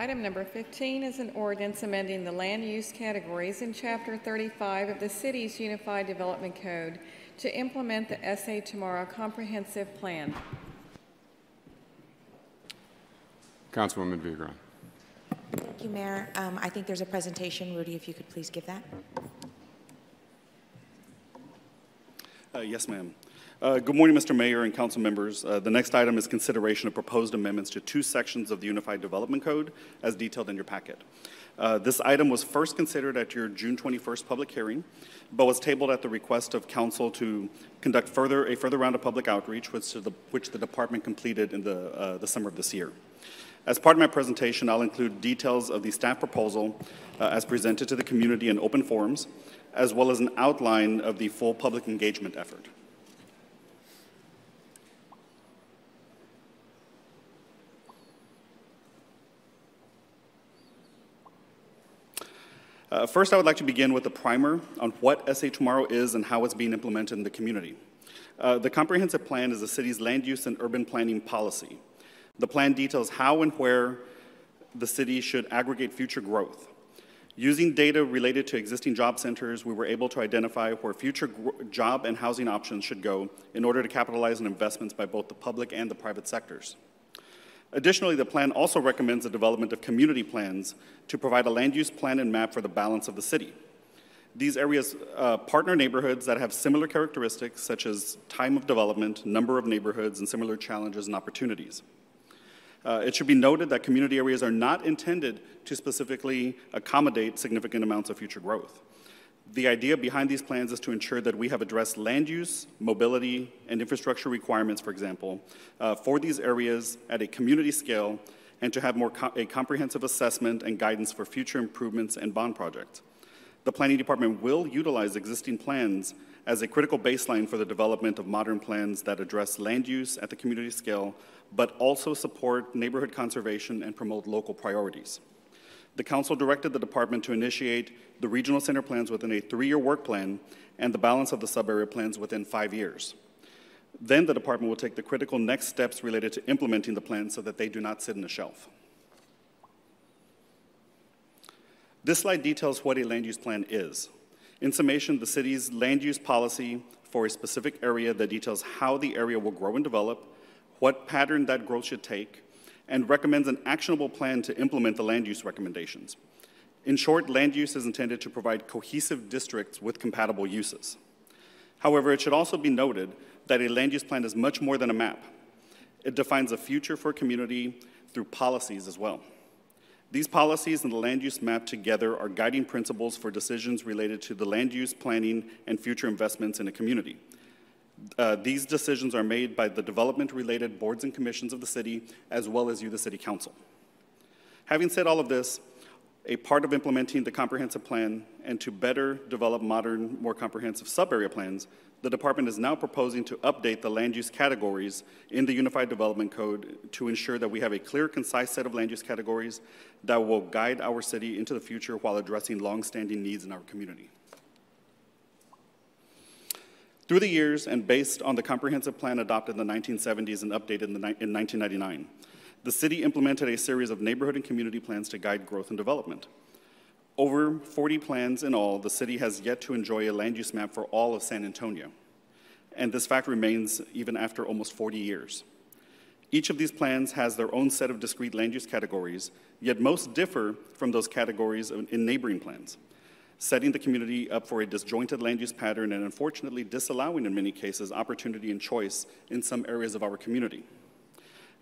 Item number 15 is an ordinance amending the land use categories in Chapter 35 of the city's Unified Development Code to implement the SA Tomorrow Comprehensive Plan. Councilwoman Viagran. Thank you, Mayor. Um, I think there's a presentation. Rudy, if you could please give that. Uh, Yes, ma'am. Uh, Good morning, Mr. Mayor and council members. Uh, The next item is consideration of proposed amendments to two sections of the Unified Development Code as detailed in your packet. Uh, This item was first considered at your June 21st public hearing, but was tabled at the request of council to conduct further, a further round of public outreach, which the, which the department completed in the, uh, the summer of this year. As part of my presentation, I'll include details of the staff proposal uh, as presented to the community in open forums, as well as an outline of the full public engagement effort. Uh, First, I would like to begin with a primer on what SA Tomorrow is and how it's being implemented in the community. Uh, The comprehensive plan is the city's land use and urban planning policy. The plan details how and where the city should aggregate future growth. Using data related to existing job centers, we were able to identify where future job and housing options should go in order to capitalize on investments by both the public and the private sectors. Additionally, the plan also recommends the development of community plans to provide a land use plan and map for the balance of the city. These areas uh, partner neighborhoods that have similar characteristics, such as time of development, number of neighborhoods, and similar challenges and opportunities. Uh, It should be noted that community areas are not intended to specifically accommodate significant amounts of future growth. The idea behind these plans is to ensure that we have addressed land use, mobility, and infrastructure requirements, for example, uh, for these areas at a community scale, and to have more co- a comprehensive assessment and guidance for future improvements and bond projects. The Planning Department will utilize existing plans as a critical baseline for the development of modern plans that address land use at the community scale, but also support neighborhood conservation and promote local priorities. The council directed the department to initiate the regional center plans within a three-year work plan and the balance of the sub-area plans within five years. Then the department will take the critical next steps related to implementing the plans so that they do not sit on a shelf. This slide details what a land use plan is. In summation, the city's land use policy for a specific area that details how the area will grow and develop, what pattern that growth should take, and recommends an actionable plan to implement the land use recommendations. In short, land use is intended to provide cohesive districts with compatible uses. However, it should also be noted that a land use plan is much more than a map. It defines a future for a community through policies as well. These policies and the land use map together are guiding principles for decisions related to the land use planning and future investments in a community. Uh, these decisions are made by the development-related boards and commissions of the city, as well as you, the city council. Having said all of this, a part of implementing the comprehensive plan and to better develop modern, more comprehensive sub-area plans, the department is now proposing to update the land use categories in the Unified Development Code to ensure that we have a clear, concise set of land use categories that will guide our city into the future while addressing longstanding needs in our community. Through the years and based on the comprehensive plan adopted in the 1970s and updated in, in 1999, the city implemented a series of neighborhood and community plans to guide growth and development. Over 40 plans in all, the city has yet to enjoy a land use map for all of San Antonio. And this fact remains even after almost 40 years. Each of these plans has their own set of discrete land use categories, yet most differ from those categories in neighboring plans, setting the community up for a disjointed land use pattern and unfortunately disallowing, in many cases, opportunity and choice in some areas of our community.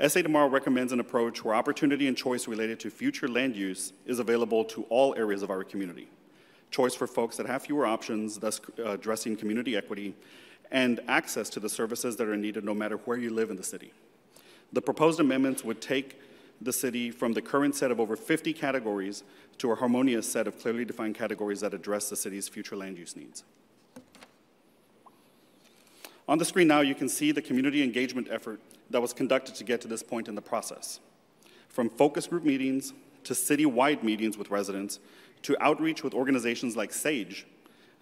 SA Tomorrow recommends an approach where opportunity and choice related to future land use is available to all areas of our community. Choice for folks that have fewer options, thus uh, addressing community equity, and access to the services that are needed no matter where you live in the city. The proposed amendments would take the city from the current set of over 50 categories to a harmonious set of clearly defined categories that address the city's future land use needs. On the screen now, you can see the community engagement effort that was conducted to get to this point in the process. From focus group meetings to city-wide meetings with residents to outreach with organizations like SAGE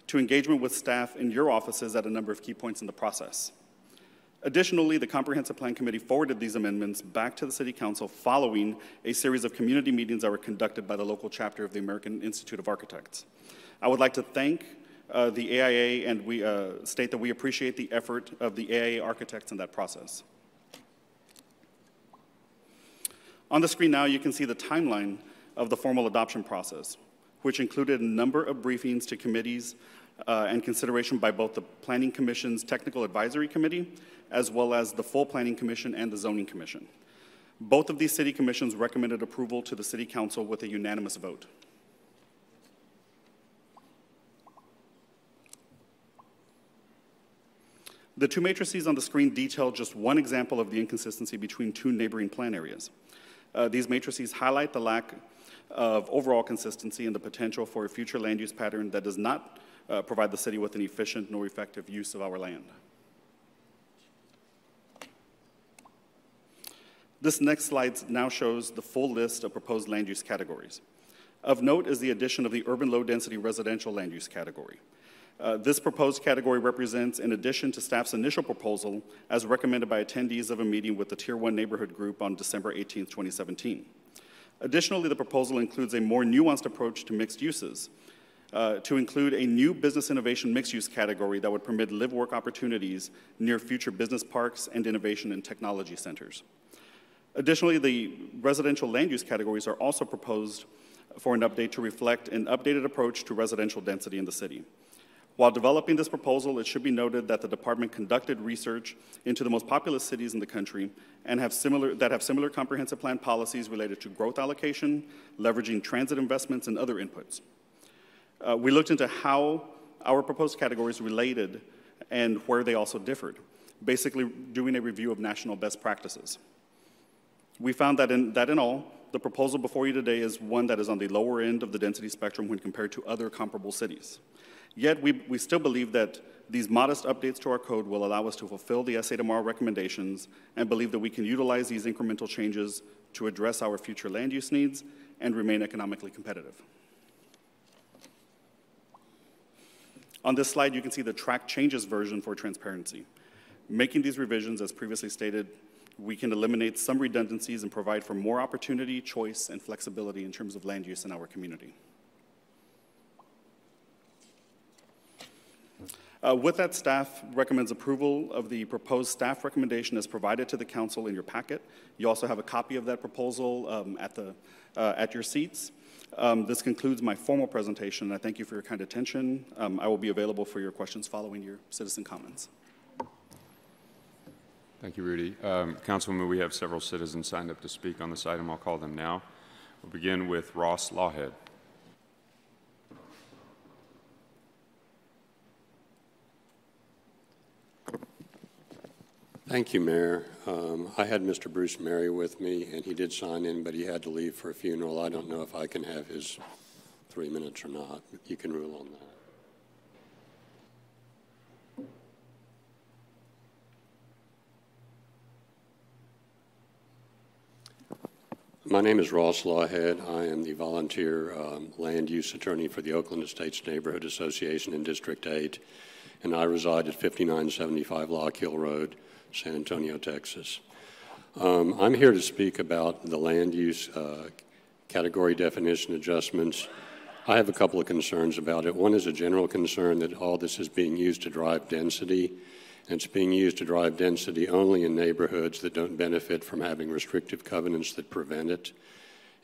to engagement with staff in your offices at a number of key points in the process. Additionally, the Comprehensive Plan Committee forwarded these amendments back to the City Council following a series of community meetings that were conducted by the local chapter of the American Institute of Architects. I would like to thank uh, the AIA and we uh, state that we appreciate the effort of the AIA architects in that process. On the screen now, you can see the timeline of the formal adoption process, which included a number of briefings to committees uh, and consideration by both the Planning Commission's Technical Advisory Committee as well as the full Planning Commission and the Zoning Commission. Both of these city commissions recommended approval to the City Council with a unanimous vote. The two matrices on the screen detail just one example of the inconsistency between two neighboring plan areas. Uh, these matrices highlight the lack of overall consistency and the potential for a future land use pattern that does not uh, provide the city with an efficient nor effective use of our land. This next slide now shows the full list of proposed land use categories. Of note is the addition of the urban low-density residential land use category. Uh, this proposed category represents, in addition to staff's initial proposal, as recommended by attendees of a meeting with the Tier 1 Neighborhood Group on December 18, 2017. Additionally, the proposal includes a more nuanced approach to mixed uses, uh, to include a new business innovation mixed use category that would permit live work opportunities near future business parks and innovation and technology centers. Additionally, the residential land use categories are also proposed for an update to reflect an updated approach to residential density in the city. While developing this proposal, it should be noted that the department conducted research into the most populous cities in the country and have similar, that have similar comprehensive plan policies related to growth allocation, leveraging transit investments, and other inputs. Uh, we looked into how our proposed categories related and where they also differed, basically doing a review of national best practices. We found that in, that in all, the proposal before you today is one that is on the lower end of the density spectrum when compared to other comparable cities. Yet, we, we still believe that these modest updates to our code will allow us to fulfill the SA Tomorrow recommendations and believe that we can utilize these incremental changes to address our future land use needs and remain economically competitive. On this slide, you can see the track changes version for transparency. Making these revisions, as previously stated, we can eliminate some redundancies and provide for more opportunity, choice, and flexibility in terms of land use in our community. Uh, with that, staff recommends approval of the proposed staff recommendation as provided to the council in your packet. You also have a copy of that proposal um, at, the, uh, at your seats. Um, this concludes my formal presentation. I thank you for your kind attention. Um, I will be available for your questions following your citizen comments. Thank you, Rudy. Um, Councilwoman, we have several citizens signed up to speak on this item. I'll call them now. We'll begin with Ross Lawhead. Thank you, Mayor. Um, I had Mr. Bruce Mary with me, and he did sign in, but he had to leave for a funeral. I don't know if I can have his three minutes or not. You can rule on that. My name is Ross Lawhead. I am the volunteer um, land use attorney for the Oakland Estates Neighborhood Association in District 8, and I reside at 5975 Lock Hill Road. San Antonio, Texas. Um, I'm here to speak about the land use uh, category definition adjustments. I have a couple of concerns about it. One is a general concern that all this is being used to drive density, and it's being used to drive density only in neighborhoods that don't benefit from having restrictive covenants that prevent it,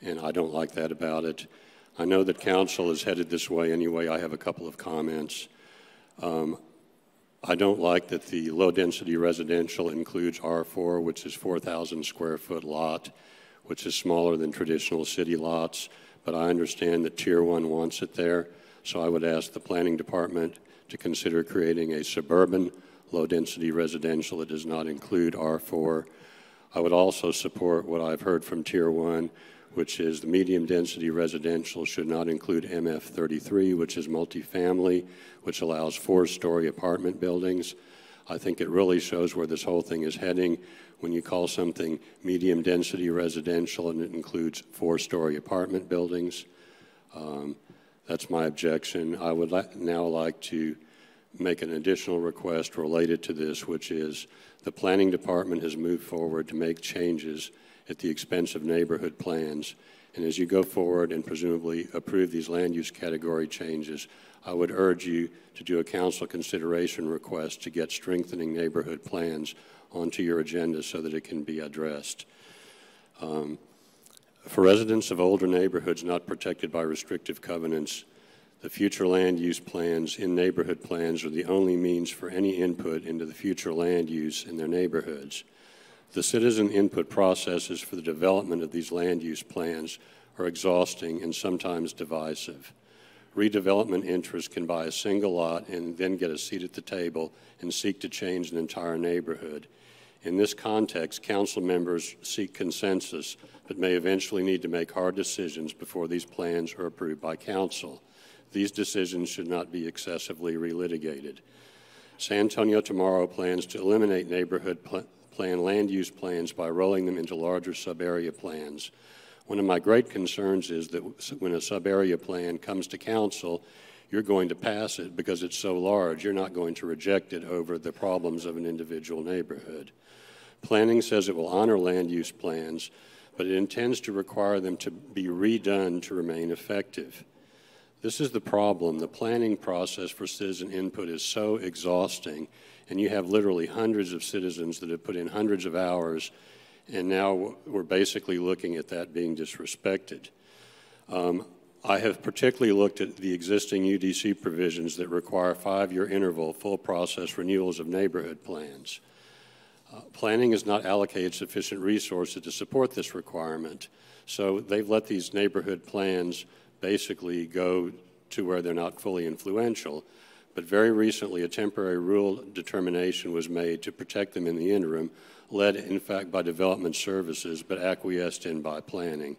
and I don't like that about it. I know that council is headed this way anyway. I have a couple of comments. Um, I don't like that the low-density residential includes R4, which is 4,000 square foot lot, which is smaller than traditional city lots, but I understand that Tier 1 wants it there, so I would ask the Planning Department to consider creating a suburban low-density residential that does not include R4. I would also support what I've heard from Tier 1, which is the medium density residential should not include MF33, which is multifamily, which allows four story apartment buildings. I think it really shows where this whole thing is heading when you call something medium density residential and it includes four story apartment buildings. Um, that's my objection. I would li now like to make an additional request related to this, which is the Planning Department has moved forward to make changes at the expense of neighborhood plans. And as you go forward and presumably approve these land use category changes, I would urge you to do a council consideration request to get strengthening neighborhood plans onto your agenda so that it can be addressed. Um, for residents of older neighborhoods not protected by restrictive covenants, the future land use plans in neighborhood plans are the only means for any input into the future land use in their neighborhoods. The citizen input processes for the development of these land use plans are exhausting and sometimes divisive. Redevelopment interests can buy a single lot and then get a seat at the table and seek to change an entire neighborhood. In this context, council members seek consensus, but may eventually need to make hard decisions before these plans are approved by council. These decisions should not be excessively relitigated. San Antonio tomorrow plans to eliminate neighborhood pl plan land use plans by rolling them into larger sub-area plans. One of my great concerns is that when a sub-area plan comes to council, you're going to pass it because it's so large. You're not going to reject it over the problems of an individual neighborhood. Planning says it will honor land use plans, but it intends to require them to be redone to remain effective. This is the problem. The planning process for citizen input is so exhausting, and you have literally hundreds of citizens that have put in hundreds of hours, and now we're basically looking at that being disrespected. Um, I have particularly looked at the existing UDC provisions that require five-year interval full process renewals of neighborhood plans. Uh, planning has not allocated sufficient resources to support this requirement, so they've let these neighborhood plans basically go to where they're not fully influential. But very recently, a temporary rule determination was made to protect them in the interim, led in fact by development services, but acquiesced in by planning.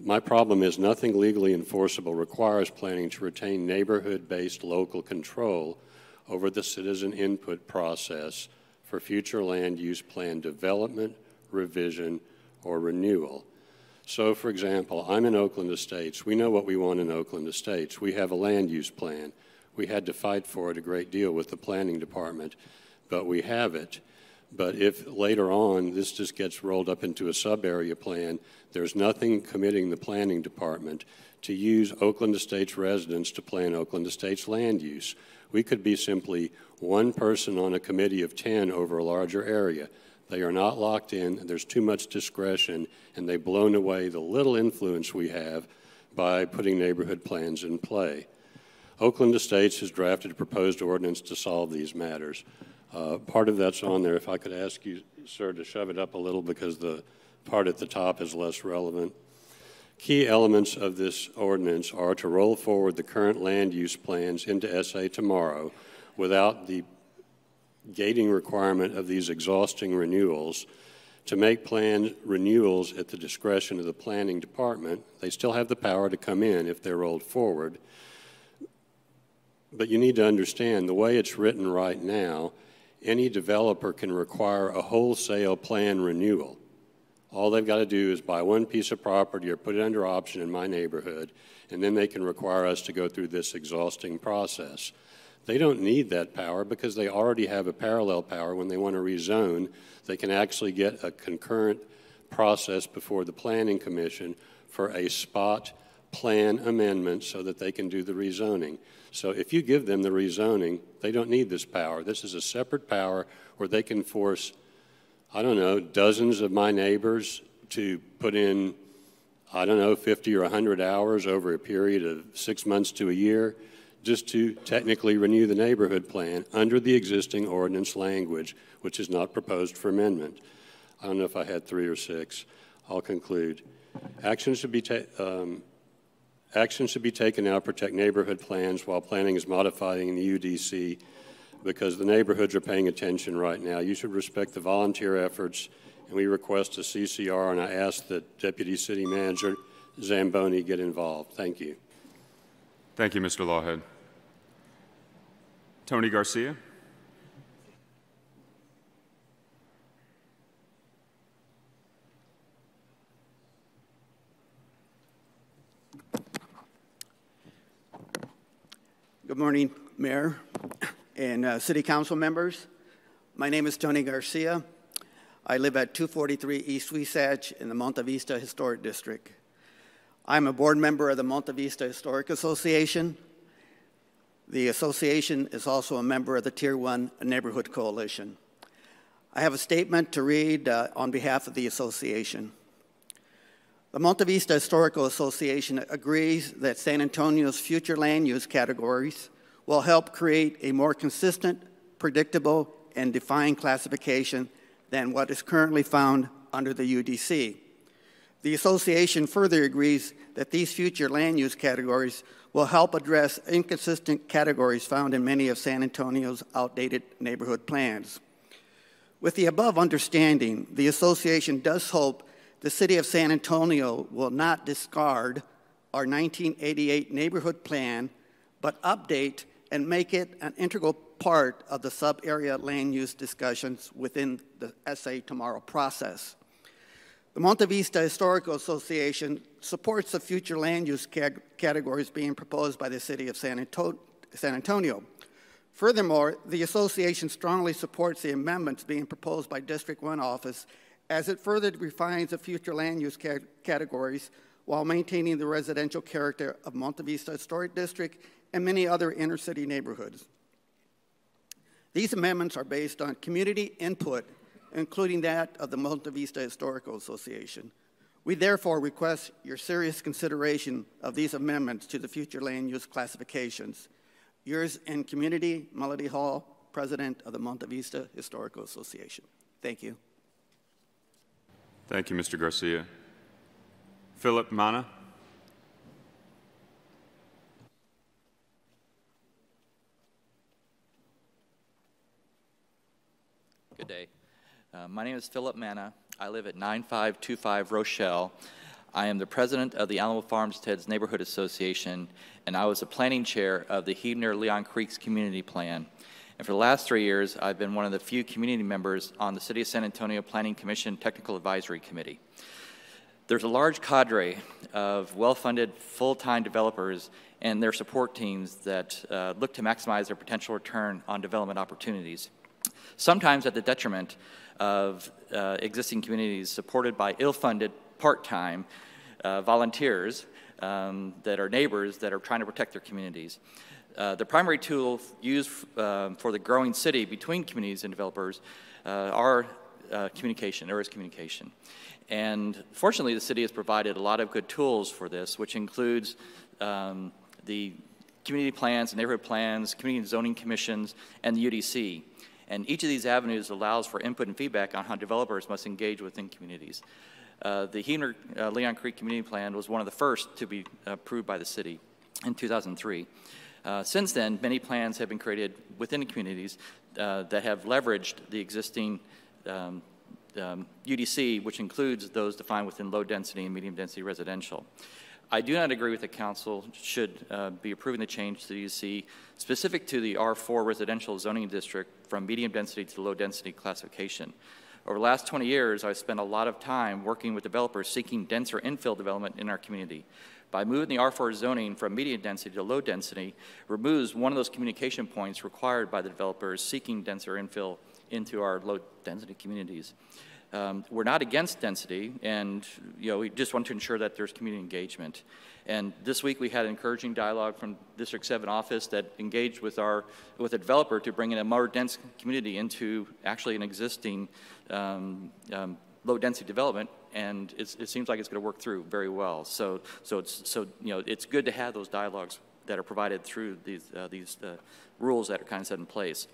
My problem is nothing legally enforceable requires planning to retain neighborhood based local control over the citizen input process for future land use plan development, revision, or renewal. So, for example, I'm in Oakland Estates. We know what we want in Oakland Estates. We have a land use plan. We had to fight for it a great deal with the planning department, but we have it. But if later on this just gets rolled up into a sub area plan, there's nothing committing the planning department to use Oakland Estates residents to plan Oakland Estates land use. We could be simply one person on a committee of 10 over a larger area. They are not locked in. There's too much discretion, and they've blown away the little influence we have by putting neighborhood plans in play. Oakland Estates has drafted a proposed ordinance to solve these matters. Uh, part of that's on there. If I could ask you, sir, to shove it up a little because the part at the top is less relevant. Key elements of this ordinance are to roll forward the current land use plans into SA tomorrow without the gating requirement of these exhausting renewals to make plan renewals at the discretion of the planning department. They still have the power to come in if they're rolled forward. But you need to understand the way it's written right now, any developer can require a wholesale plan renewal. All they've got to do is buy one piece of property or put it under option in my neighborhood, and then they can require us to go through this exhausting process. They don't need that power because they already have a parallel power. When they want to rezone, they can actually get a concurrent process before the Planning Commission for a spot plan amendments so that they can do the rezoning. So if you give them the rezoning, they don't need this power. This is a separate power where they can force, I don't know, dozens of my neighbors to put in, I don't know, 50 or 100 hours over a period of six months to a year just to technically renew the neighborhood plan under the existing ordinance language, which is not proposed for amendment. I don't know if I had three or six. I'll conclude. Action should be um, action should be taken now to protect neighborhood plans while planning is modifying the UDC because the neighborhoods are paying attention right now. You should respect the volunteer efforts, and we request a CCR, and I ask that Deputy City Manager Zanoni get involved. Thank you. Thank you, Mr. Lawhead. Tony Garcia. Good morning, Mayor and uh, city council members. My name is Tony Garcia. I live at 243 East Wasatch in the Monte Vista Historic District. I'm a board member of the Monte Vista Historic Association. The association is also a member of the Tier 1 Neighborhood Coalition. I have a statement to read uh, on behalf of the association. The Monte Vista Historical Association agrees that San Antonio's future land use categories will help create a more consistent, predictable, and defined classification than what is currently found under the UDC. The association further agrees that these future land use categories will help address inconsistent categories found in many of San Antonio's outdated neighborhood plans. With the above understanding, the association does hope the City of San Antonio will not discard our 1988 neighborhood plan, but update and make it an integral part of the sub-area land use discussions within the SA Tomorrow process. The Monte Vista Historical Association supports the future land use categories being proposed by the City of San, Anto San Antonio. Furthermore, the association strongly supports the amendments being proposed by District 1 office as it further refines the future land use ca categories while maintaining the residential character of Monte Vista Historic District and many other inner city neighborhoods. These amendments are based on community input, including that of the Monte Vista Historical Association. We therefore request your serious consideration of these amendments to the future land use classifications. Yours in community, Melody Hall, President of the Monte Vista Historical Association. Thank you. Thank you, Mr. Garcia. Philip Mana. Good day. Uh, my name is Philip Mana. I live at 9525 Rochelle. I am the president of the Alamo Farmsteads Neighborhood Association, and I was the planning chair of the Huebner Leon Creeks Community Plan. And for the last three years, I've been one of the few community members on the City of San Antonio Planning Commission Technical Advisory Committee. There's a large cadre of well-funded, full-time developers and their support teams that uh, look to maximize their potential return on development opportunities, sometimes at the detriment of uh, existing communities supported by ill-funded, part-time uh, volunteers um, that are neighbors that are trying to protect their communities. Uh, the primary tool used um, for the growing city between communities and developers uh, are uh, communication, there is communication. And fortunately, the city has provided a lot of good tools for this, which includes um, the community plans, neighborhood plans, community zoning commissions, and the UDC. And each of these avenues allows for input and feedback on how developers must engage within communities. Uh, the Leon Creek Community Plan was one of the first to be approved by the city in 2003. Uh, since then, many plans have been created within the communities uh, that have leveraged the existing um, um, UDC, which includes those defined within low density and medium density residential. I do not agree with the council should uh, be approving the change to the UDC specific to the R4 residential zoning district from medium density to low density classification. Over the last 20 years, I've spent a lot of time working with developers seeking denser infill development in our community by moving the R4 zoning from medium density to low density removes one of those communication points required by the developers seeking denser infill into our low density communities. Um, we're not against density, and you know, we just want to ensure that there's community engagement. And this week we had an encouraging dialogue from District 7 office that engaged with our with a developer to bring in a more dense community into actually an existing um, um, low density development and it seems like it's going to work through very well. So, so it's so you know it's good to have those dialogues that are provided through these uh, these uh, rules that are kind of set in place.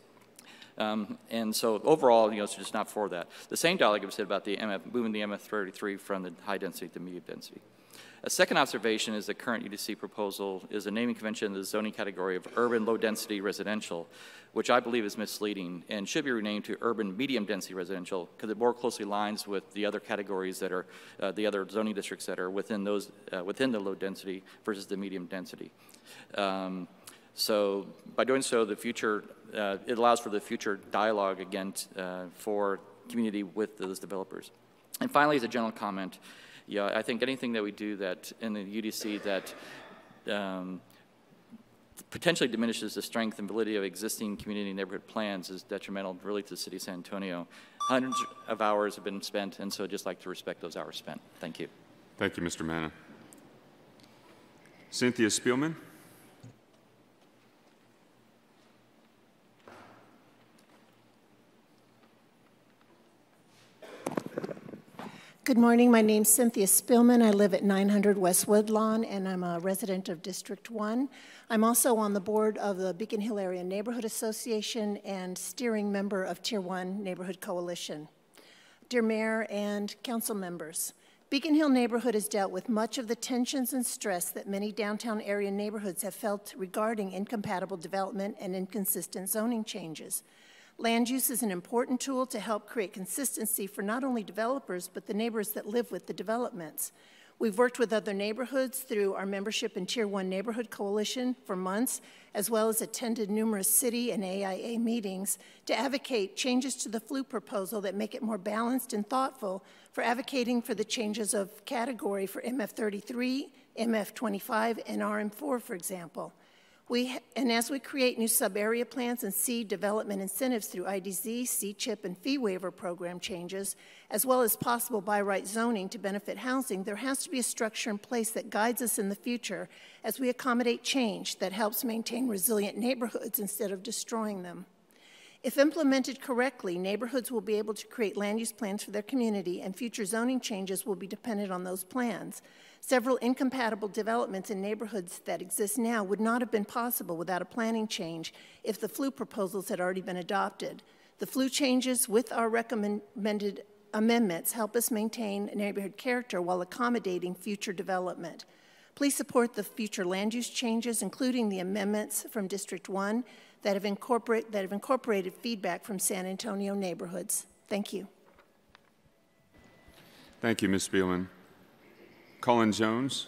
Um, and so overall, you know, it's just not for that. The same dialogue was said about the MF, moving the MF33 from the high density to medium density. A second observation is the current UDC proposal is a naming convention in the zoning category of urban low-density residential, which I believe is misleading and should be renamed to urban medium-density residential because it more closely aligns with the other categories that are, uh, the other zoning districts that are within those, uh, within the low density versus the medium density. Um, so by doing so, the future, uh, it allows for the future dialogue again uh, for community with those developers. And finally, as a general comment, yeah, I think anything that we do that in the UDC that um, potentially diminishes the strength and validity of existing community neighborhood plans is detrimental really to the city of San Antonio. Hundreds of hours have been spent, and so I'd just like to respect those hours spent. Thank you. Thank you, Mr. Manna. Cynthia Spielman? Good morning. My name's Cynthia Spielman. I live at 900 West Woodlawn, and I'm a resident of District 1. I'm also on the board of the Beacon Hill Area Neighborhood Association and steering member of Tier 1 Neighborhood Coalition. Dear Mayor and council members, Beacon Hill neighborhood has dealt with much of the tensions and stress that many downtown area neighborhoods have felt regarding incompatible development and inconsistent zoning changes. Land use is an important tool to help create consistency for not only developers, but the neighbors that live with the developments. We've worked with other neighborhoods through our membership in Tier 1 Neighborhood Coalition for months, as well as attended numerous city and AIA meetings to advocate changes to the FLU proposal that make it more balanced and thoughtful for advocating for the changes of category for MF33, MF25, and RM4, for example. We, and as we create new sub-area plans and seed development incentives through IDZ, C-CHIP, and fee waiver program changes, as well as possible by right zoning to benefit housing, there has to be a structure in place that guides us in the future as we accommodate change that helps maintain resilient neighborhoods instead of destroying them. If implemented correctly, neighborhoods will be able to create land use plans for their community, and future zoning changes will be dependent on those plans. Several incompatible developments in neighborhoods that exist now would not have been possible without a planning change if the FLU proposals had already been adopted. The FLU changes with our recommended amendments help us maintain neighborhood character while accommodating future development. Please support the future land use changes, including the amendments from District 1 that have, incorporate, that have incorporated feedback from San Antonio neighborhoods. Thank you. Thank you, Ms. Spielman. Colin Jones.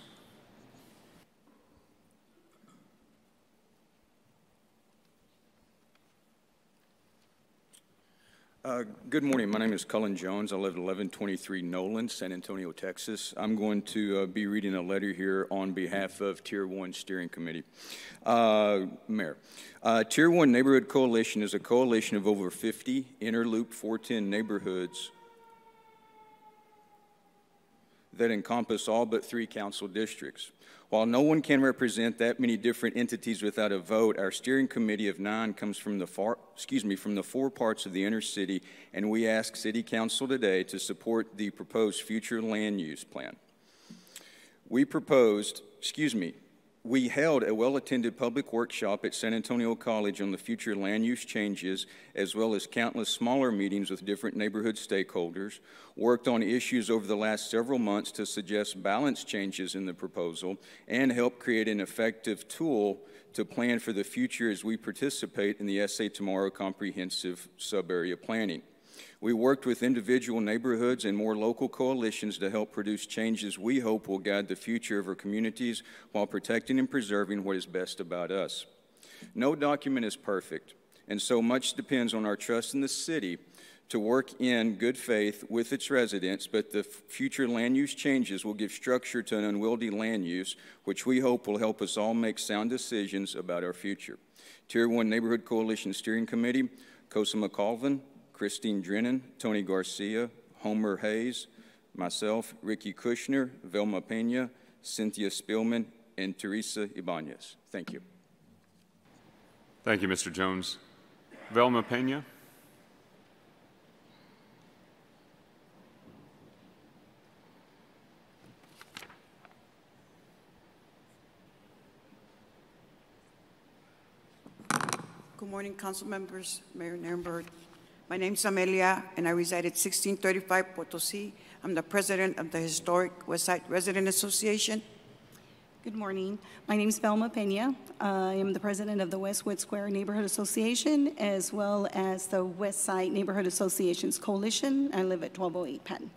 Uh, good morning. My name is Cullen Jones. I live at 1123 Nolan, San Antonio, Texas. I'm going to uh, be reading a letter here on behalf of Tier 1 Steering Committee. Uh, Mayor, uh, Tier 1 Neighborhood Coalition is a coalition of over 50 inner loop 410 neighborhoods that encompass all but three council districts. While no one can represent that many different entities without a vote, our steering committee of nine comes from the far, excuse me, from the four parts of the inner city, and we ask City Council today to support the proposed future land use plan. We proposed, excuse me, we held a well-attended public workshop at San Antonio College on the future land use changes, as well as countless smaller meetings with different neighborhood stakeholders, worked on issues over the last several months to suggest balance changes in the proposal, and help create an effective tool to plan for the future as we participate in the SA Tomorrow comprehensive sub-area planning. We worked with individual neighborhoods and more local coalitions to help produce changes we hope will guide the future of our communities while protecting and preserving what is best about us. No document is perfect, and so much depends on our trust in the city to work in good faith with its residents, but the future land use changes will give structure to an unwieldy land use, which we hope will help us all make sound decisions about our future. Tier 1 Neighborhood Coalition Steering Committee, Kosa McColvin, Christine Drennan, Tony Garcia, Homer Hayes, myself, Ricky Kushner, Velma Pena, Cynthia Spielman, and Teresa Ibanez. Thank you. Thank you, Mr. Jones. Velma Pena. Good morning, council members, Mayor Nirenberg, my name is Amelia, and I reside at 1635 Potosi. I'm the president of the Historic Westside Resident Association. Good morning. My name is Velma Pena. I am the president of the Westwood Square Neighborhood Association, as well as the Westside Neighborhood Associations Coalition. I live at 1208 Patton.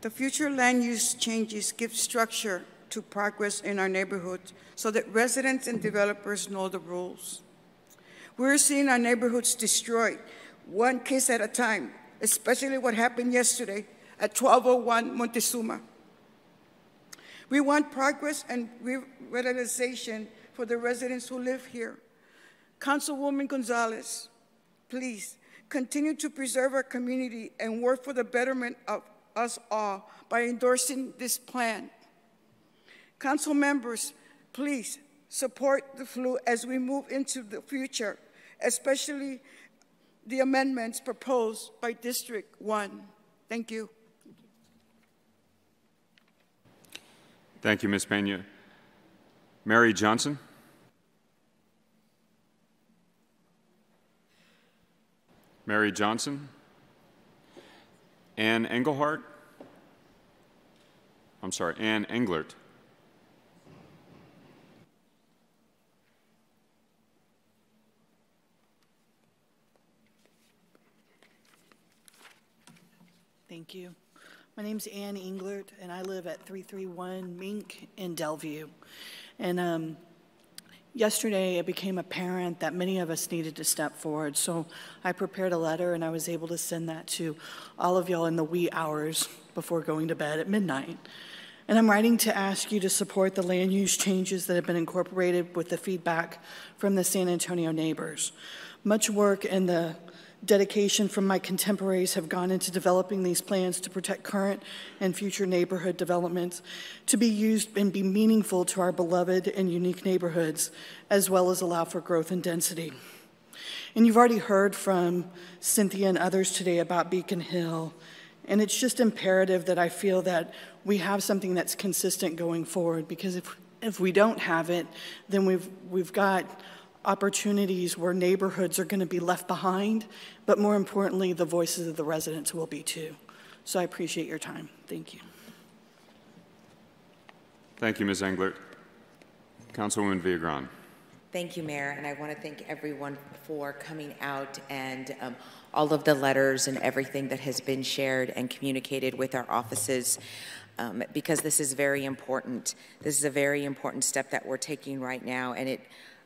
The future land use changes give structure to progress in our neighborhoods so that residents and developers know the rules. We're seeing our neighborhoods destroyed, one case at a time, especially what happened yesterday at 1201 Montezuma. We want progress and revitalization for the residents who live here. Councilwoman Gonzalez, please continue to preserve our community and work for the betterment of us all by endorsing this plan. Council members, please support the flu as we move into the future, especially the amendments proposed by District 1. Thank you. Thank you, Ms. Pena. Mary Johnson? Mary Johnson? Ann Engelhart. I'm sorry, Ann Englert. Thank you. My name's Ann Englert, and I live at 331 Mink in Dellview. And um, yesterday, it became apparent that many of us needed to step forward. So I prepared a letter, and I was able to send that to all of y'all in the wee hours before going to bed at midnight. And I'm writing to ask you to support the land use changes that have been incorporated with the feedback from the San Antonio neighbors. Much work in the dedication from my contemporaries have gone into developing these plans to protect current and future neighborhood developments to be used and be meaningful to our beloved and unique neighborhoods, as well as allow for growth and density. And you've already heard from Cynthia and others today about Beacon Hill, and it's just imperative that I feel that we have something that's consistent going forward because if, if we don't have it, then we've, we've got opportunities where neighborhoods are going to be left behind, but more importantly, the voices of the residents will be too. So I appreciate your time. Thank you. Thank you, Ms. Englert. Councilwoman Viagran. Thank you, Mayor, and I want to thank everyone for coming out and um, all of the letters and everything that has been shared and communicated with our offices. Um, because this is very important. This is a very important step that we're taking right now, and it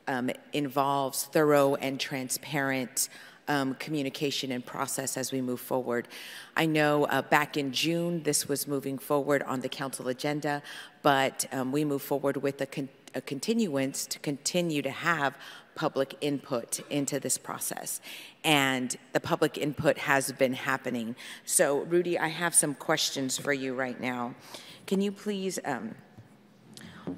um, involves thorough and transparent um, communication and process as we move forward. I know uh, back in June this was moving forward on the council agenda, but um, we move forward with a, con a continuance to continue to have public input into this process. And the public input has been happening. So, Rudy, I have some questions for you right now. Can you please um,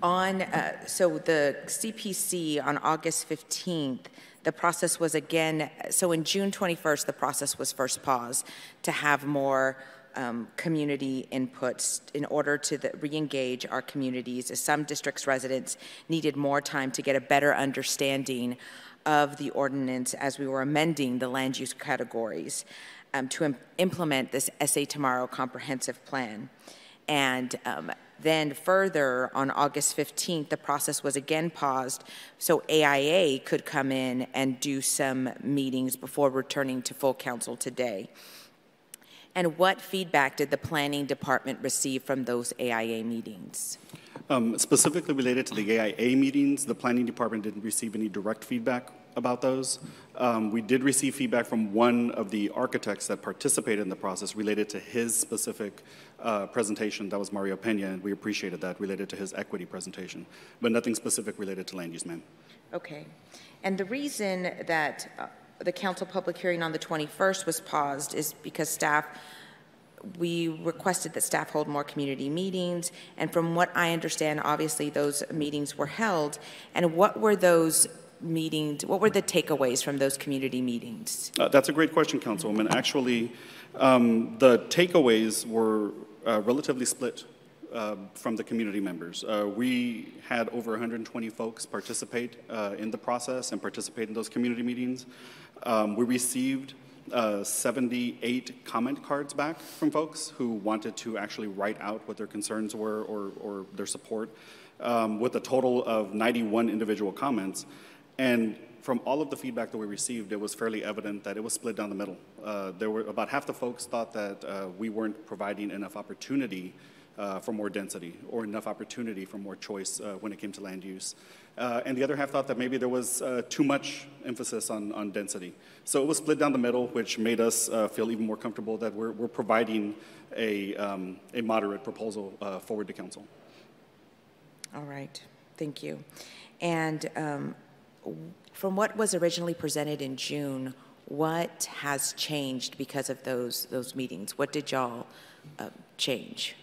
on, uh, so the CPC on August 15th, the process was again, so in June 21st, the process was first paused to have more um, community inputs in order to re-engage our communities as some districts residents needed more time to get a better understanding of the ordinance as we were amending the land use categories um, to Im implement this SA Tomorrow comprehensive plan. And um, then further, on August 15th, the process was again paused so AIA could come in and do some meetings before returning to full council today. And what feedback did the planning department receive from those AIA meetings? Um, specifically related to the AIA meetings, the planning department didn't receive any direct feedback about those. Um, we did receive feedback from one of the architects that participated in the process related to his specific uh, presentation. That was Mario Pena, and we appreciated that related to his equity presentation, but nothing specific related to land use, ma'am. Okay. And the reason that uh, the council public hearing on the 21st was paused is because staff we requested that staff hold more community meetings, and from what I understand, obviously those meetings were held. And what were those meetings, what were the takeaways from those community meetings? Uh, that's a great question, Councilwoman. Actually, um, the takeaways were uh, relatively split uh, from the community members. Uh, we had over 120 folks participate uh, in the process and participate in those community meetings. Um, we received uh, 78 comment cards back from folks who wanted to actually write out what their concerns were or, or their support, um, with a total of 91 individual comments. And from all of the feedback that we received, it was fairly evident that it was split down the middle. Uh, there were about half the folks thought that uh, we weren't providing enough opportunity uh, for more density or enough opportunity for more choice uh, when it came to land use. Uh, and the other half thought that maybe there was uh, too much emphasis on, on density. So it was split down the middle, which made us feel even more comfortable that we're, we're providing a, um, a moderate proposal forward to council. All right, thank you. And um, from what was originally presented in June, what has changed because of those, those meetings? What did y'all uh, change?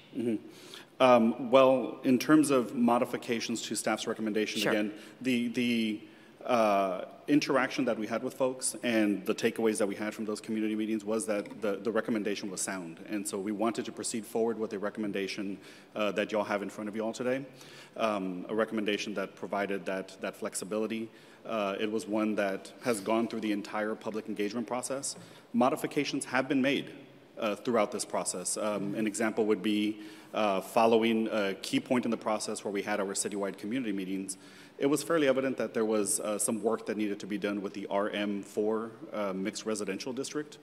Um, Well, in terms of modifications to staff's recommendation, Sure. again, the, the uh, interaction that we had with folks and the takeaways that we had from those community meetings was that the, the recommendation was sound. And so we wanted to proceed forward with a recommendation uh, that y'all have in front of you all today, um, a recommendation that provided that, that flexibility. Uh, It was one that has gone through the entire public engagement process. Modifications have been made uh, throughout this process. Um, An example would be uh, following a key point in the process where we had our citywide community meetings. It was fairly evident that there was uh, some work that needed to be done with the RM4 uh, mixed residential district.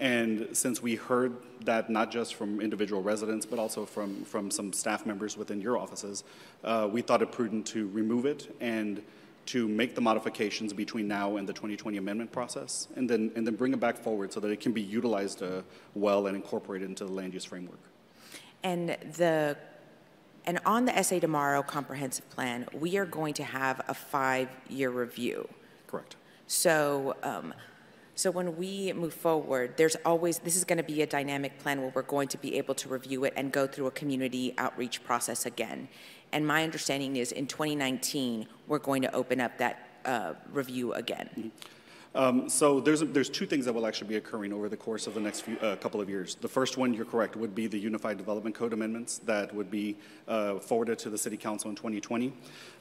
And since we heard that not just from individual residents, but also from, from some staff members within your offices, uh, we thought it prudent to remove it and to make the modifications between now and the 2020 amendment process, and then, and then bring it back forward so that it can be utilized uh, well and incorporated into the land use framework. And the, and on the SA Tomorrow Comprehensive Plan, we are going to have a five-year review. Correct. So, um, so when we move forward, there's always, this is going to be a dynamic plan where we're going to be able to review it and go through a community outreach process again. And my understanding is in 2019, we're going to open up that uh, review again. Um, So there's, there's two things that will actually be occurring over the course of the next few, uh, couple of years. The first one, you're correct, would be the Unified Development Code amendments that would be uh, forwarded to the City Council in 2020.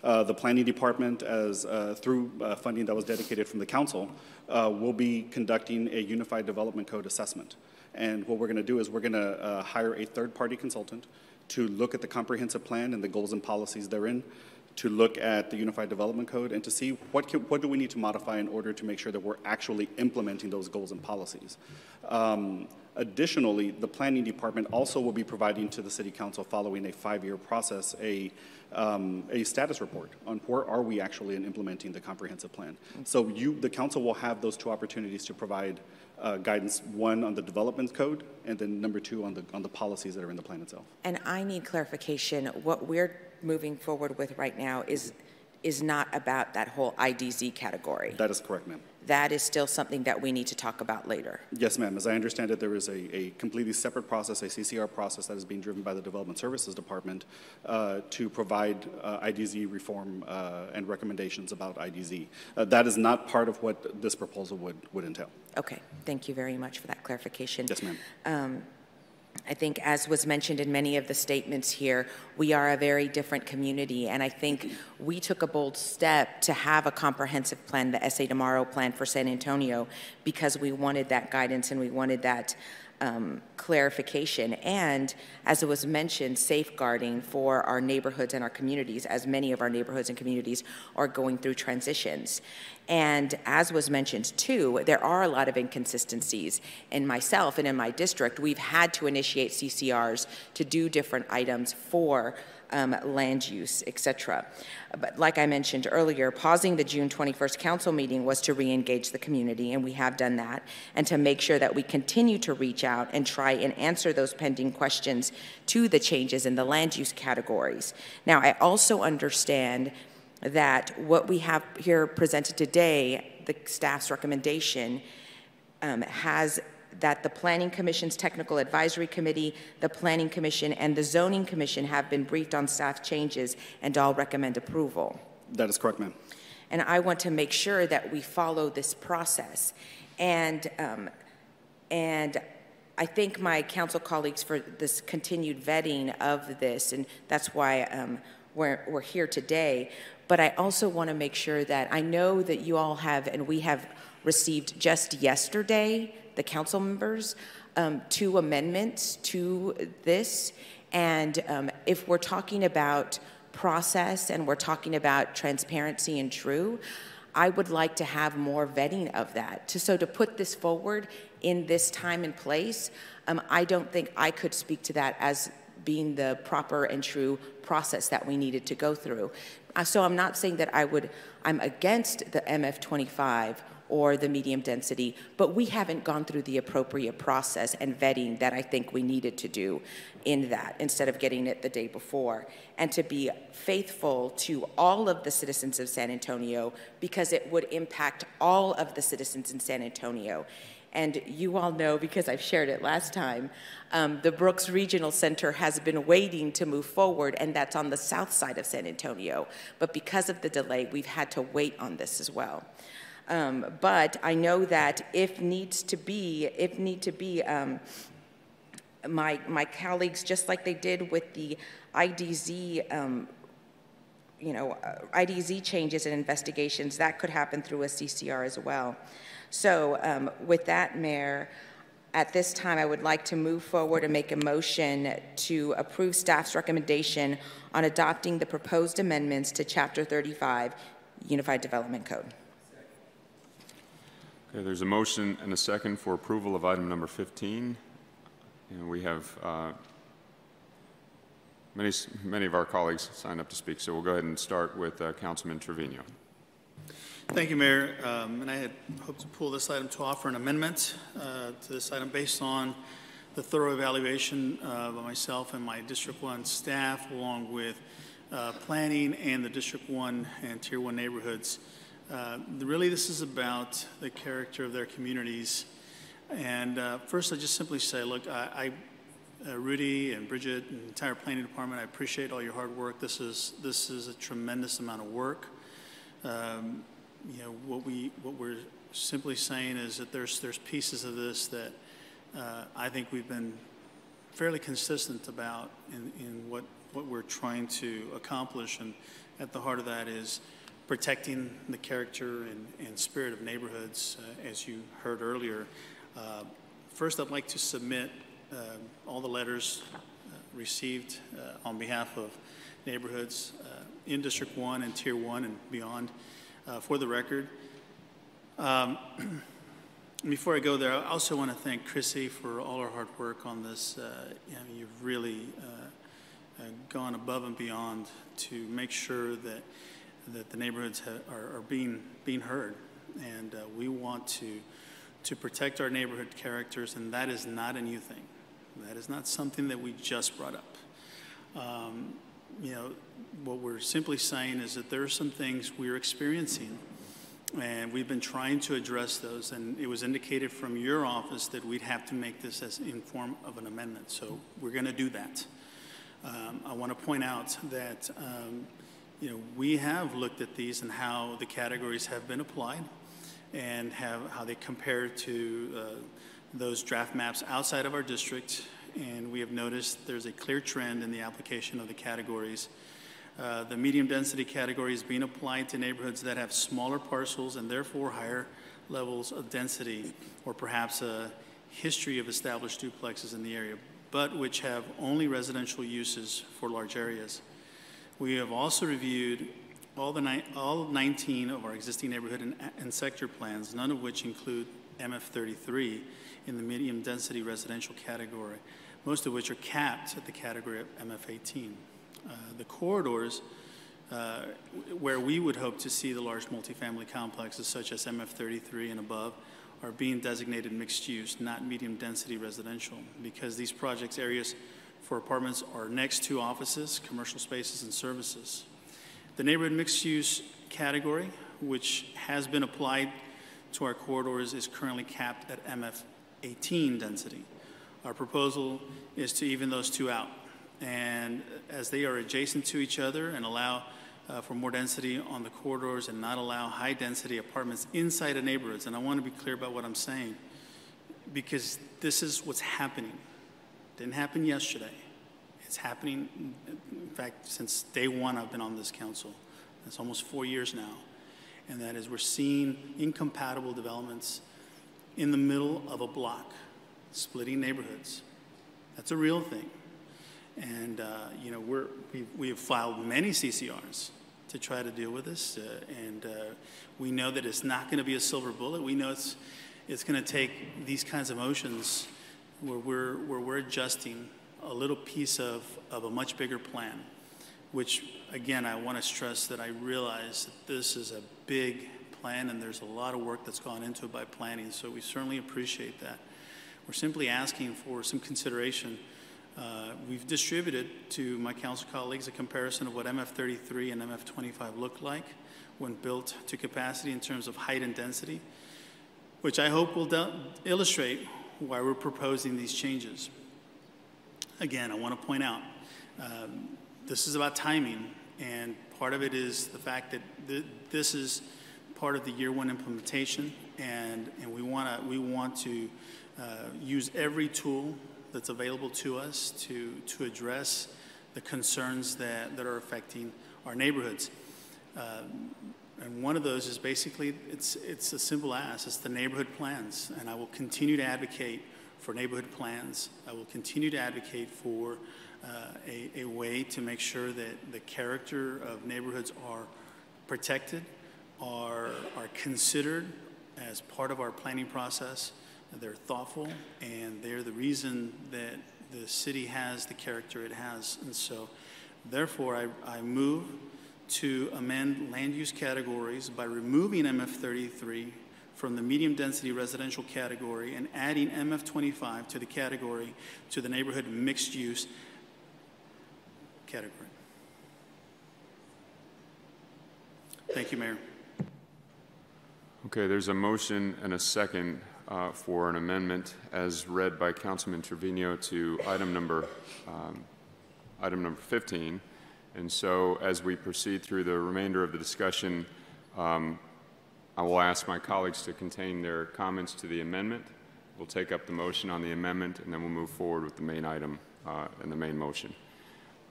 Uh, The Planning Department, as, uh, through uh, funding that was dedicated from the council, uh, will be conducting a Unified Development Code assessment. And what we're going to do is we're going to hire a third-party consultant to look at the comprehensive plan and the goals and policies therein, to look at the Unified Development Code and to see what, can, what do we need to modify in order to make sure that we're actually implementing those goals and policies. Um, additionally, the Planning Department also will be providing to the City Council following a five-year process a, um, a status report on where are we actually in implementing the comprehensive plan. So you, the council will have those two opportunities to provide uh, guidance, one on the development code, and then number two on the, on the policies that are in the plan itself. And I need clarification. What we're moving forward with right now is, is not about that whole IDZ category. That is correct, ma'am. That is still something that we need to talk about later. Yes, ma'am. As I understand it, there is a, a completely separate process, a CCR process that is being driven by the Development Services Department uh, to provide uh, IDZ reform uh, and recommendations about IDZ. Uh, that is not part of what this proposal would, would entail. Okay, thank you very much for that clarification. Yes, ma'am. Um, I think, as was mentioned in many of the statements here, we are a very different community, and I think we took a bold step to have a comprehensive plan, the SA Tomorrow plan for San Antonio, because we wanted that guidance and we wanted that um, clarification. And as it was mentioned, safeguarding for our neighborhoods and our communities, as many of our neighborhoods and communities are going through transitions. And as was mentioned too, there are a lot of inconsistencies. In myself and in my district, we've had to initiate CCRs to do different items for um, land use, et cetera. But like I mentioned earlier, pausing the June 21st council meeting was to re-engage the community, and we have done that, and to make sure that we continue to reach out and try and answer those pending questions to the changes in the land use categories. Now, I also understand that what we have here presented today, the staff's recommendation, um, has that the Planning Commission's Technical Advisory Committee, the Planning Commission, and the Zoning Commission have been briefed on staff changes and all recommend approval. That is correct, ma'am. And I want to make sure that we follow this process. And, um, and I thank my council colleagues for this continued vetting of this, and that's why um, we're, we're here today. But I also want to make sure that I know that you all have, and we have received just yesterday, the council members, um, two amendments to this. And um, if we're talking about process and we're talking about transparency and true, I would like to have more vetting of that. To, so to put this forward in this time and place, um, I don't think I could speak to that as being the proper and true process that we needed to go through. Uh, so I'm not saying that I would, I'm against the MF25 or the medium density, but we haven't gone through the appropriate process and vetting that I think we needed to do in that instead of getting it the day before. And to be faithful to all of the citizens of San Antonio because it would impact all of the citizens in San Antonio. And you all know, because I've shared it last time, um, the Brooks Regional Center has been waiting to move forward, and that's on the south side of San Antonio. But because of the delay, we've had to wait on this as well. Um, but I know that if needs to be, if need to be, um, my, my colleagues, just like they did with the IDZ, um, you know, uh, IDZ changes and investigations, that could happen through a CCR as well. So um, with that, Mayor, at this time, I would like to move forward and make a motion to approve staff's recommendation on adopting the proposed amendments to Chapter 35 Unified Development Code. Okay, there's a motion and a second for approval of item number 15. And we have uh, many, many of our colleagues signed up to speak, so we'll go ahead and start with uh, Councilman Trevino. Thank you, Mayor. Um, and I had hoped to pull this item to offer an amendment uh, to this item based on the thorough evaluation uh, by myself and my District 1 staff, along with uh, planning and the District 1 and Tier 1 neighborhoods. Uh, really, this is about the character of their communities. And uh, first, I just simply say, look, I, I uh, Rudy and Bridget and the entire planning department, I appreciate all your hard work. This is, this is a tremendous amount of work. Um, you know, what we what we're simply saying is that there's there's pieces of this that uh, I think we've been fairly consistent about in, in what what we're trying to accomplish, and at the heart of that is protecting the character and, and spirit of neighborhoods, uh, as you heard earlier. Uh, first, I'd like to submit uh, all the letters uh, received uh, on behalf of neighborhoods in District 1 and Tier 1 and beyond uh, for the record. Um, before I go there, I also want to thank Chrissy for all her hard work on this. Uh, you know, you've really uh, uh, gone above and beyond to make sure that that the neighborhoods are, are, being being heard, and uh, we want to to protect our neighborhood characters, and that is not a new thing. That is not something that we just brought up. Um, you know, what we're simply saying is that there are some things we're experiencing, and we've been trying to address those. And it was indicated from your office that we'd have to make this as in form of an amendment. So we're going to do that. Um, I want to point out that um, you know we have looked at these and how the categories have been applied, and have how they compare to uh, those draft maps outside of our district. And we have noticed there's a clear trend in the application of the categories uh, the medium density category is being applied to neighborhoods that have smaller parcels and therefore higher levels of density, or perhaps a history of established duplexes in the area, but which have only residential uses for large areas. We have also reviewed all, the all 19 of our existing neighborhood and, and sector plans, none of which include MF33 in the medium density residential category, most of which are capped at the category of MF18. Uh, the corridors uh, where we would hope to see the large multifamily complexes such as MF33 and above are being designated mixed use, not medium density residential, because these projects areas for apartments are next to offices, commercial spaces, and services. The neighborhood mixed use category, which has been applied to our corridors, is currently capped at MF 18 density. Our proposal is to even those two out and as they are adjacent to each other and allow uh, for more density on the corridors and not allow high density apartments inside of neighborhoods. And I want to be clear about what I'm saying because this is what's happening. Didn't happen yesterday. It's happening, in fact, since day one I've been on this council. It's almost four years now. And that is we're seeing incompatible developments in the middle of a block, splitting neighborhoods. That's a real thing. And, uh, you know, we're, we, we have filed many CCRs to try to deal with this. Uh, and uh, we know that it's not going to be a silver bullet. We know it's, it's going to take these kinds of motions where we're, where we're adjusting a little piece of, of a much bigger plan, which, again, I want to stress that I realize that this is a big plan, and there's a lot of work that's gone into it by planning, so we certainly appreciate that. We're simply asking for some consideration. Uh, We've distributed to my council colleagues a comparison of what MF33 and MF25 look like when built to capacity in terms of height and density, which I hope will illustrate why we're proposing these changes. Again, I want to point out, um, this is about timing, and part of it is the fact that th- this is part of the year one implementation, and, and we want to we want to uh, use every tool that's available to us to to address the concerns that, that are affecting our neighborhoods. Um, and one of those is basically it's it's a simple ask. It's the neighborhood plans, and I will continue to advocate for neighborhood plans. I will continue to advocate for uh, a, a way to make sure that the character of neighborhoods are protected, are, are considered as part of our planning process. They're thoughtful, and they're the reason that the city has the character it has. And so, therefore, I, I move to amend land use categories by removing MF33 from the medium density residential category and adding MF25 to the category to the neighborhood mixed use category. Thank you, Mayor. Okay, there's a motion and a second uh, for an amendment as read by Councilman Trevino to item number, um, item number 15. And so as we proceed through the remainder of the discussion, um, I will ask my colleagues to contain their comments to the amendment. We'll take up the motion on the amendment, and then we'll move forward with the main item uh, and the main motion.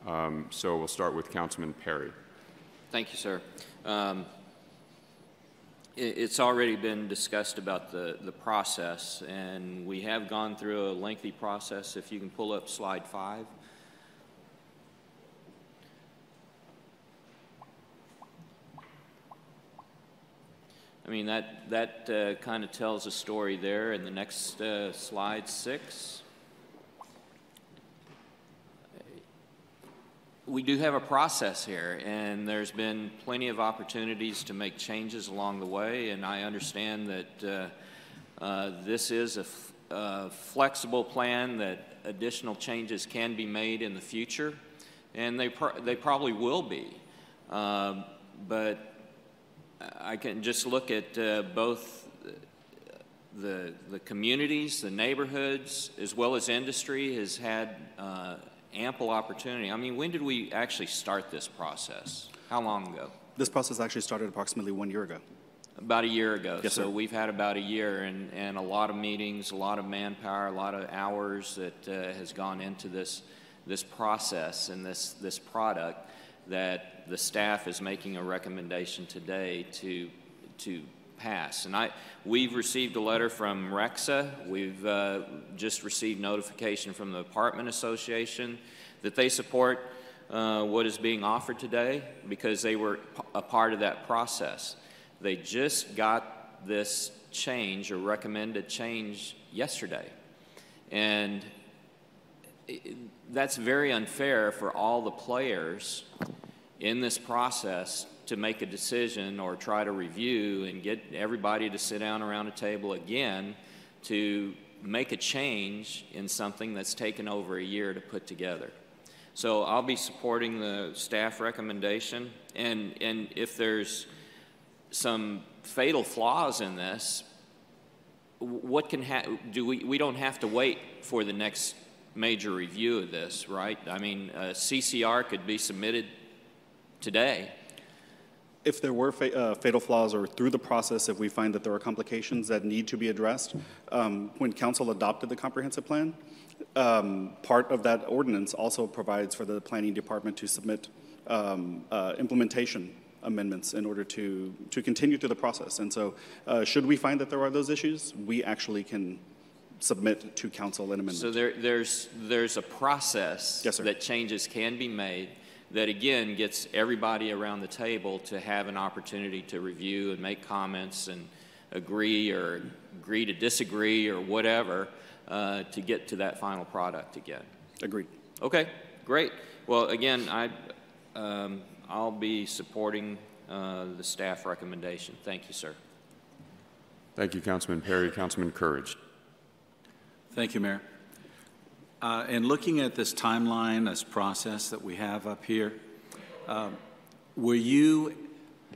Um, so we'll start with Councilman Perry. Thank you, sir. Um, it, it's already been discussed about the, the process, and we have gone through a lengthy process. If you can pull up slide five. I mean, that, that uh, kind of tells a story there. In the next uh, slide, six. We do have a process here, and there's been plenty of opportunities to make changes along the way, and I understand that uh, uh this is a, flexible plan that additional changes can be made in the future, and they, pro they probably will be. Uh, but I can just look at uh, both the, the communities, the neighborhoods, as well as industry has had uh, ample opportunity. I mean, when did we actually start this process? How long ago? This process actually started approximately one year ago. About a year ago. Yes, so sir. we've had about a year and, and a lot of meetings, a lot of manpower, a lot of hours that uh, has gone into this, this process and this, this product that the staff is making a recommendation today to, to pass. And I, we've received a letter from RECSA. We've uh, just received notification from the Apartment Association that they support uh, what is being offered today because they were a part of that process. They just got this change or recommended change yesterday. And that's very unfair for all the players in this process to make a decision or try to review and get everybody to sit down around a table again to make a change in something that's taken over a year to put together. So I'll be supporting the staff recommendation, and, and if there's some fatal flaws in this, what can ha- do we, we don't have to wait for the next major review of this, right? I mean, CCR could be submitted today. If there were fa uh, fatal flaws or through the process, if we find that there are complications that need to be addressed, um, when council adopted the comprehensive plan, um, part of that ordinance also provides for the planning department to submit um, uh, implementation amendments in order to, to continue through the process. And so uh, should we find that there are those issues, we actually can submit to council an amendment. So there, there's, there's a process Yes, sir. that changes can be made that again gets everybody around the table to have an opportunity to review and make comments and agree or agree to disagree or whatever uh, to get to that final product again. Agreed. Okay, great. Well, again, I, um, I'll be supporting uh, the staff recommendation. Thank you, sir. Thank you, Councilman Perry. Councilman Courage. Thank you, Mayor. Uh, in looking at this timeline, this process that we have up here, um, were you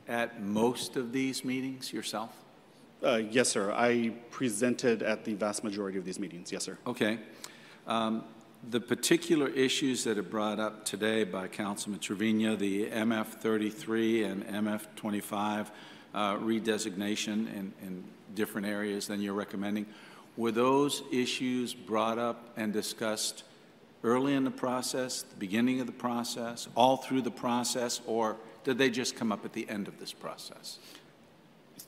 at most of these meetings yourself? Uh, yes, sir. I presented at the vast majority of these meetings. Yes, sir. Okay. Um, the particular issues that are brought up today by Councilman Trevino, the MF 33 and MF 25 uh, redesignation in, in different areas than you're recommending, were those issues brought up and discussed early in the process, the beginning of the process, all through the process, or did they just come up at the end of this process?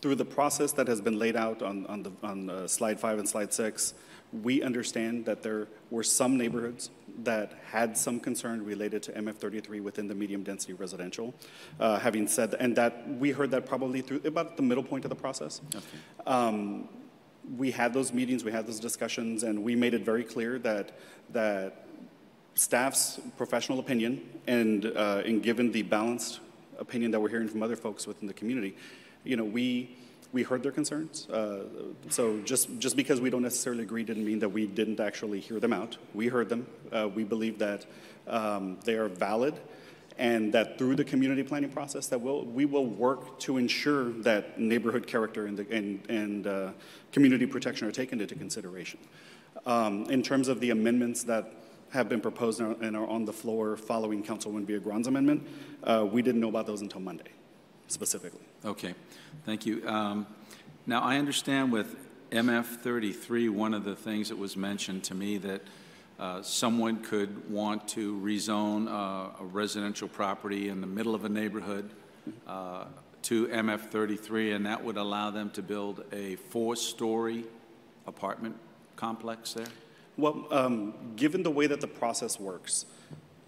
Through the process that has been laid out on, on, the, on uh, slide five and slide six, we understand that there were some neighborhoods that had some concern related to MF33 within the medium density residential. Uh, having said, and that we heard that probably through about the middle point of the process. Okay. Um, we had those meetings, we had those discussions, and we made it very clear that that staff's professional opinion and uh, and given the balanced opinion that we're hearing from other folks within the community, you know, we we heard their concerns. Uh, so just, just because we don't necessarily agree didn't mean that we didn't actually hear them out. We heard them. Uh, we believe that um, they are valid and that through the community planning process that we'll, we will work to ensure that neighborhood character and, the, and, and uh, community protection are taken into consideration. Um, in terms of the amendments that have been proposed and are on the floor following Councilwoman Viagran's amendment, uh, we didn't know about those until Monday, specifically. Okay. Thank you. Um, now, I understand with MF 33, one of the things that was mentioned to me that uh, someone could want to rezone uh, a residential property in the middle of a neighborhood uh, to MF 33, and that would allow them to build a four-story apartment complex there? Well, um, given the way that the process works,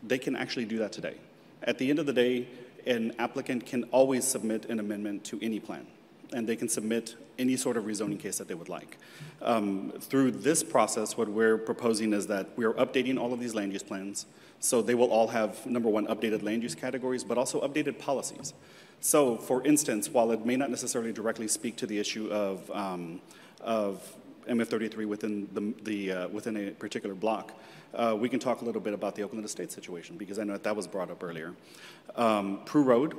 they can actually do that today. At the end of the day, an applicant can always submit an amendment to any plan, and they can submit any sort of rezoning case that they would like. Um, through this process, what we're proposing is that we are updating all of these land use plans, so they will all have, number one, updated land use categories, but also updated policies. So, for instance, while it may not necessarily directly speak to the issue of, um, of MF33 within, the, the uh, within a particular block, uh, we can talk a little bit about the Oakland Estates situation because I know that, that was brought up earlier. Um, Prue Road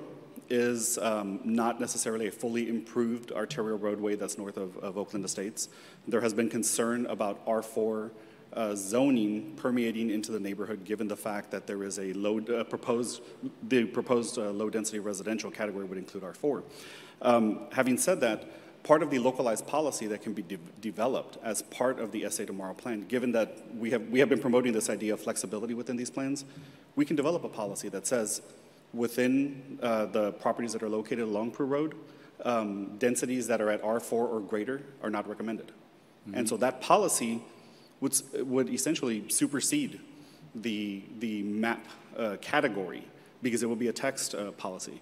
is um, not necessarily a fully improved arterial roadway that's north of, of Oakland Estates. There has been concern about R4 uh, zoning permeating into the neighborhood given the fact that there is a low uh, proposed, the proposed uh, low density residential category would include R4. Um, having said that, part of the localized policy that can be de developed as part of the SA Tomorrow plan, given that we have, we have been promoting this idea of flexibility within these plans, we can develop a policy that says within uh, the properties that are located along Prue Road, um, densities that are at R4 or greater are not recommended. Mm -hmm. And so that policy would, would essentially supersede the, the map uh, category because it will be a text uh, policy.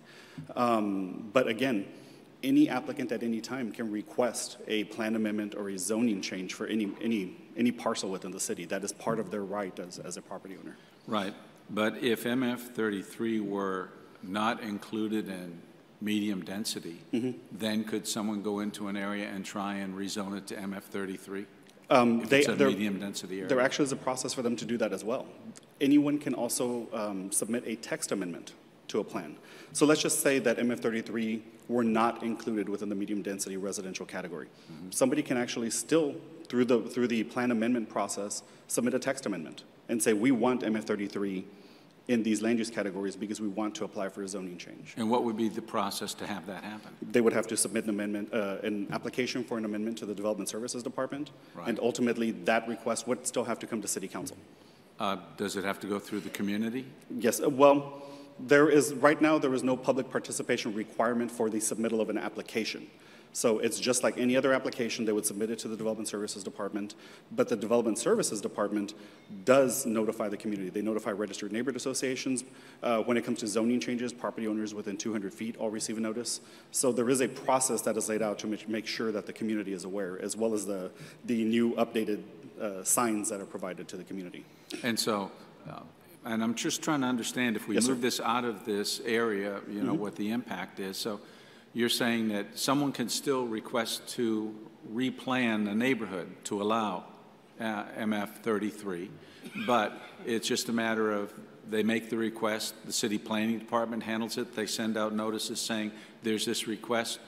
Um, but again, any applicant at any time can request a plan amendment or a zoning change for any, any, any parcel within the city. That is part of their right as, as a property owner. Right. But if MF 33 were not included in medium density, mm -hmm. then could someone go into an area and try and rezone it to MF 33? Um, they, it's a medium density area? There actually is a process for them to do that as well. Anyone can also um, submit a text amendment to a plan. So let's just say that MF33 were not included within the medium density residential category. Mm -hmm. Somebody can actually still, through the, through the plan amendment process, submit a text amendment and say, we want MF33 in these land use categories because we want to apply for a zoning change. And what would be the process to have that happen? They would have to submit an amendment, uh, an application for an amendment to the Development Services Department, right. and ultimately that request would still have to come to City Council. Uh, does it have to go through the community? Yes. Uh, well, there is, right now, there is no public participation requirement for the submittal of an application. So it's just like any other application, they would submit it to the Development Services Department, but the Development Services Department does notify the community. They notify registered neighborhood associations. Uh, when it comes to zoning changes, property owners within 200 feet all receive a notice. So there is a process that is laid out to make sure that the community is aware, as well as the, the new updated uh, signs that are provided to the community. And so uh, and I'm just trying to understand if we Yes, sir. move this out of this area, you know, Mhm. what the impact is. So you're saying that someone can still request to replan the neighborhood to allow uh, MF 33, but it's just a matter of they make the request, the city planning department handles it, they send out notices saying there's this request.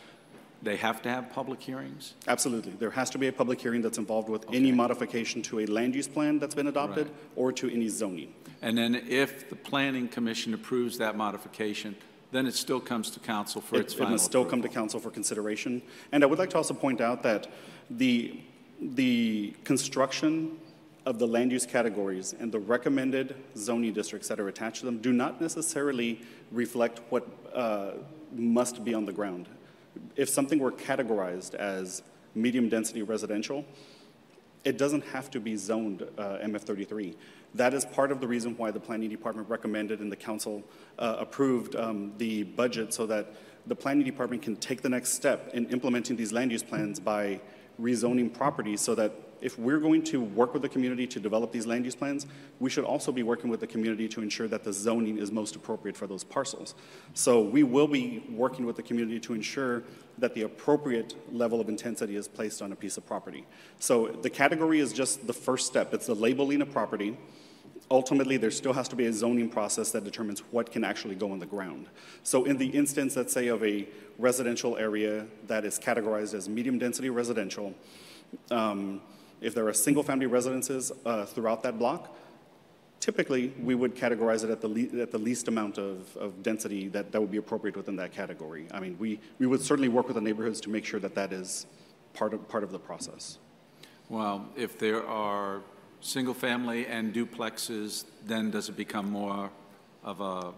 They have to have public hearings? Absolutely. There has to be a public hearing that's involved with any modification to a land use plan that's been adopted Right. or to any zoning. And then if the planning commission approves that modification, then it still comes to council for its It, it final must still approval. come to council for consideration. And I would like to also point out that the, the construction of the land use categories and the recommended zoning districts that are attached to them do not necessarily reflect what uh, must be on the ground. If something were categorized as medium-density residential, it doesn't have to be zoned uh, MF33. That is part of the reason why the planning department recommended and the council uh, approved um, the budget so that the planning department can take the next step in implementing these land use plans by rezoning properties so that if we're going to work with the community to develop these land use plans, we should also be working with the community to ensure that the zoning is most appropriate for those parcels. So we will be working with the community to ensure that the appropriate level of intensity is placed on a piece of property. So the category is just the first step. It's the labeling of property. Ultimately, there still has to be a zoning process that determines what can actually go on the ground. So in the instance, let's say, of a residential area that is categorized as medium-density residential, um, if there are single-family residences uh, throughout that block, typically, we would categorize it at the, at the least amount of, of density that, that would be appropriate within that category. I mean, we, we would certainly work with the neighborhoods to make sure that that is part of, part of the process. Well, if there are single-family and duplexes, then does it become more of a,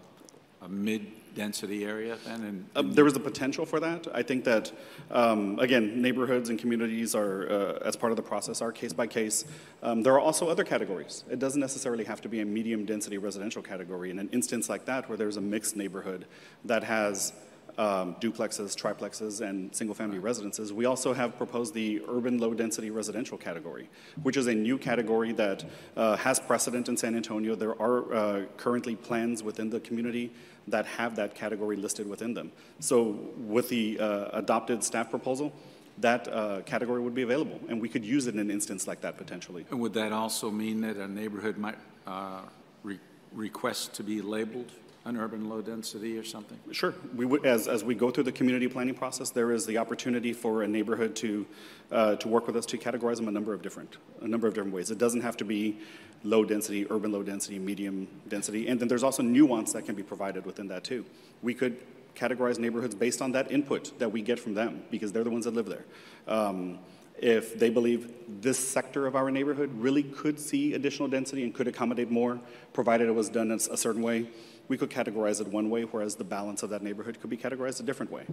a mid-density area then? And Uh, There is the potential for that. I think that, um, again, neighborhoods and communities are, uh, as part of the process, are case by case. Um, There are also other categories. It doesn't necessarily have to be a medium-density residential category. In an instance like that, where there's a mixed neighborhood that has um, duplexes, triplexes, and single-family residences, we also have proposed the urban low-density residential category, which is a new category that uh, has precedent in San Antonio. There are uh, currently plans within the community that have that category listed within them. So with the uh, adopted staff proposal, that uh, category would be available, and we could use it in an instance like that potentially. and would that also mean that a neighborhood might uh, re- request to be labeled an urban low-density or something? Sure. We would, as, as we go through the community planning process, there is the opportunity for a neighborhood to, uh, to work with us to categorize them a number of different, a number of different ways. It doesn't have to be low density, urban low density, medium density, and then there's also nuance that can be provided within that too. We could categorize neighborhoods based on that input that we get from them, because they're the ones that live there. Um, if they believe this sector of our neighborhood really could see additional density and could accommodate more, provided it was done a certain way, we could categorize it one way, whereas the balance of that neighborhood could be categorized a different way.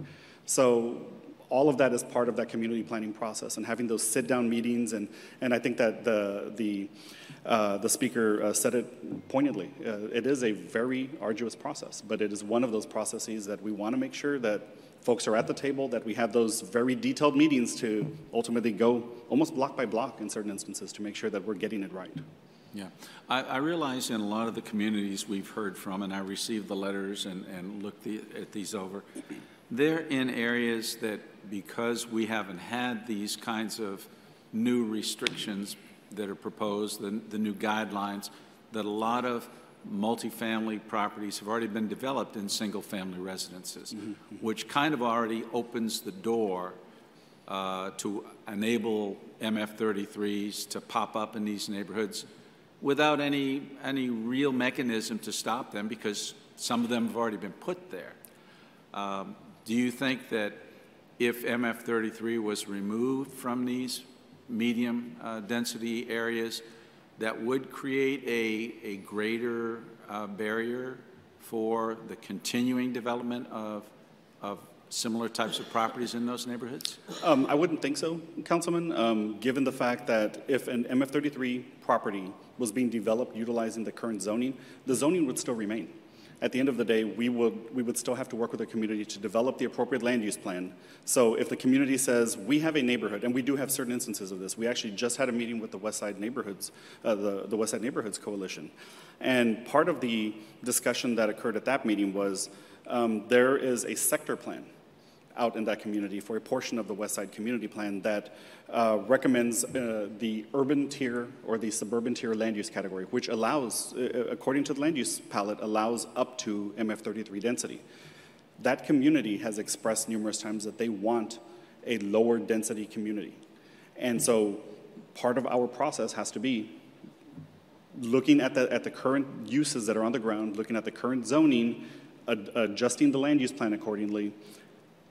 So all of that is part of that community planning process and having those sit-down meetings. And, and I think that the, the, uh, the speaker uh, said it poignantly. Uh, it is a very arduous process, but it is one of those processes that we want to make sure that folks are at the table, that we have those very detailed meetings to ultimately go almost block by block in certain instances to make sure that we're getting it right. Yeah. I, I realize in a lot of the communities we've heard from, and I received the letters and, and looked the, at these over, they're in areas that because we haven't had these kinds of new restrictions that are proposed, the, the new guidelines, that a lot of multifamily properties have already been developed in single-family residences, which kind of already opens the door uh, to enable MF33s to pop up in these neighborhoods without any, any real mechanism to stop them because some of them have already been put there. Um, do you think that if MF33 was removed from these medium uh, density areas, that would create a, a greater uh, barrier for the continuing development of, of similar types of properties in those neighborhoods? Um, I wouldn't think so, Councilman, um, given the fact that if an MF33 property was being developed utilizing the current zoning, the zoning would still remain. at the end of the day, we would, we would still have to work with the community to develop the appropriate land use plan. So if the community says, we have a neighborhood, and we do have certain instances of this, we actually just had a meeting with the West Side Neighborhoods, uh, the, the West Side Neighborhoods Coalition. And part of the discussion that occurred at that meeting was um, there is a sector plan out in that community for a portion of the West Side Community Plan that uh, recommends uh, the urban tier or the suburban tier land use category, which allows, uh, according to the land use palette, allows up to MF33 density. That community has expressed numerous times that they want a lower density community. And so part of our process has to be looking at the, at the current uses that are on the ground, looking at the current zoning, ad adjusting the land use plan accordingly,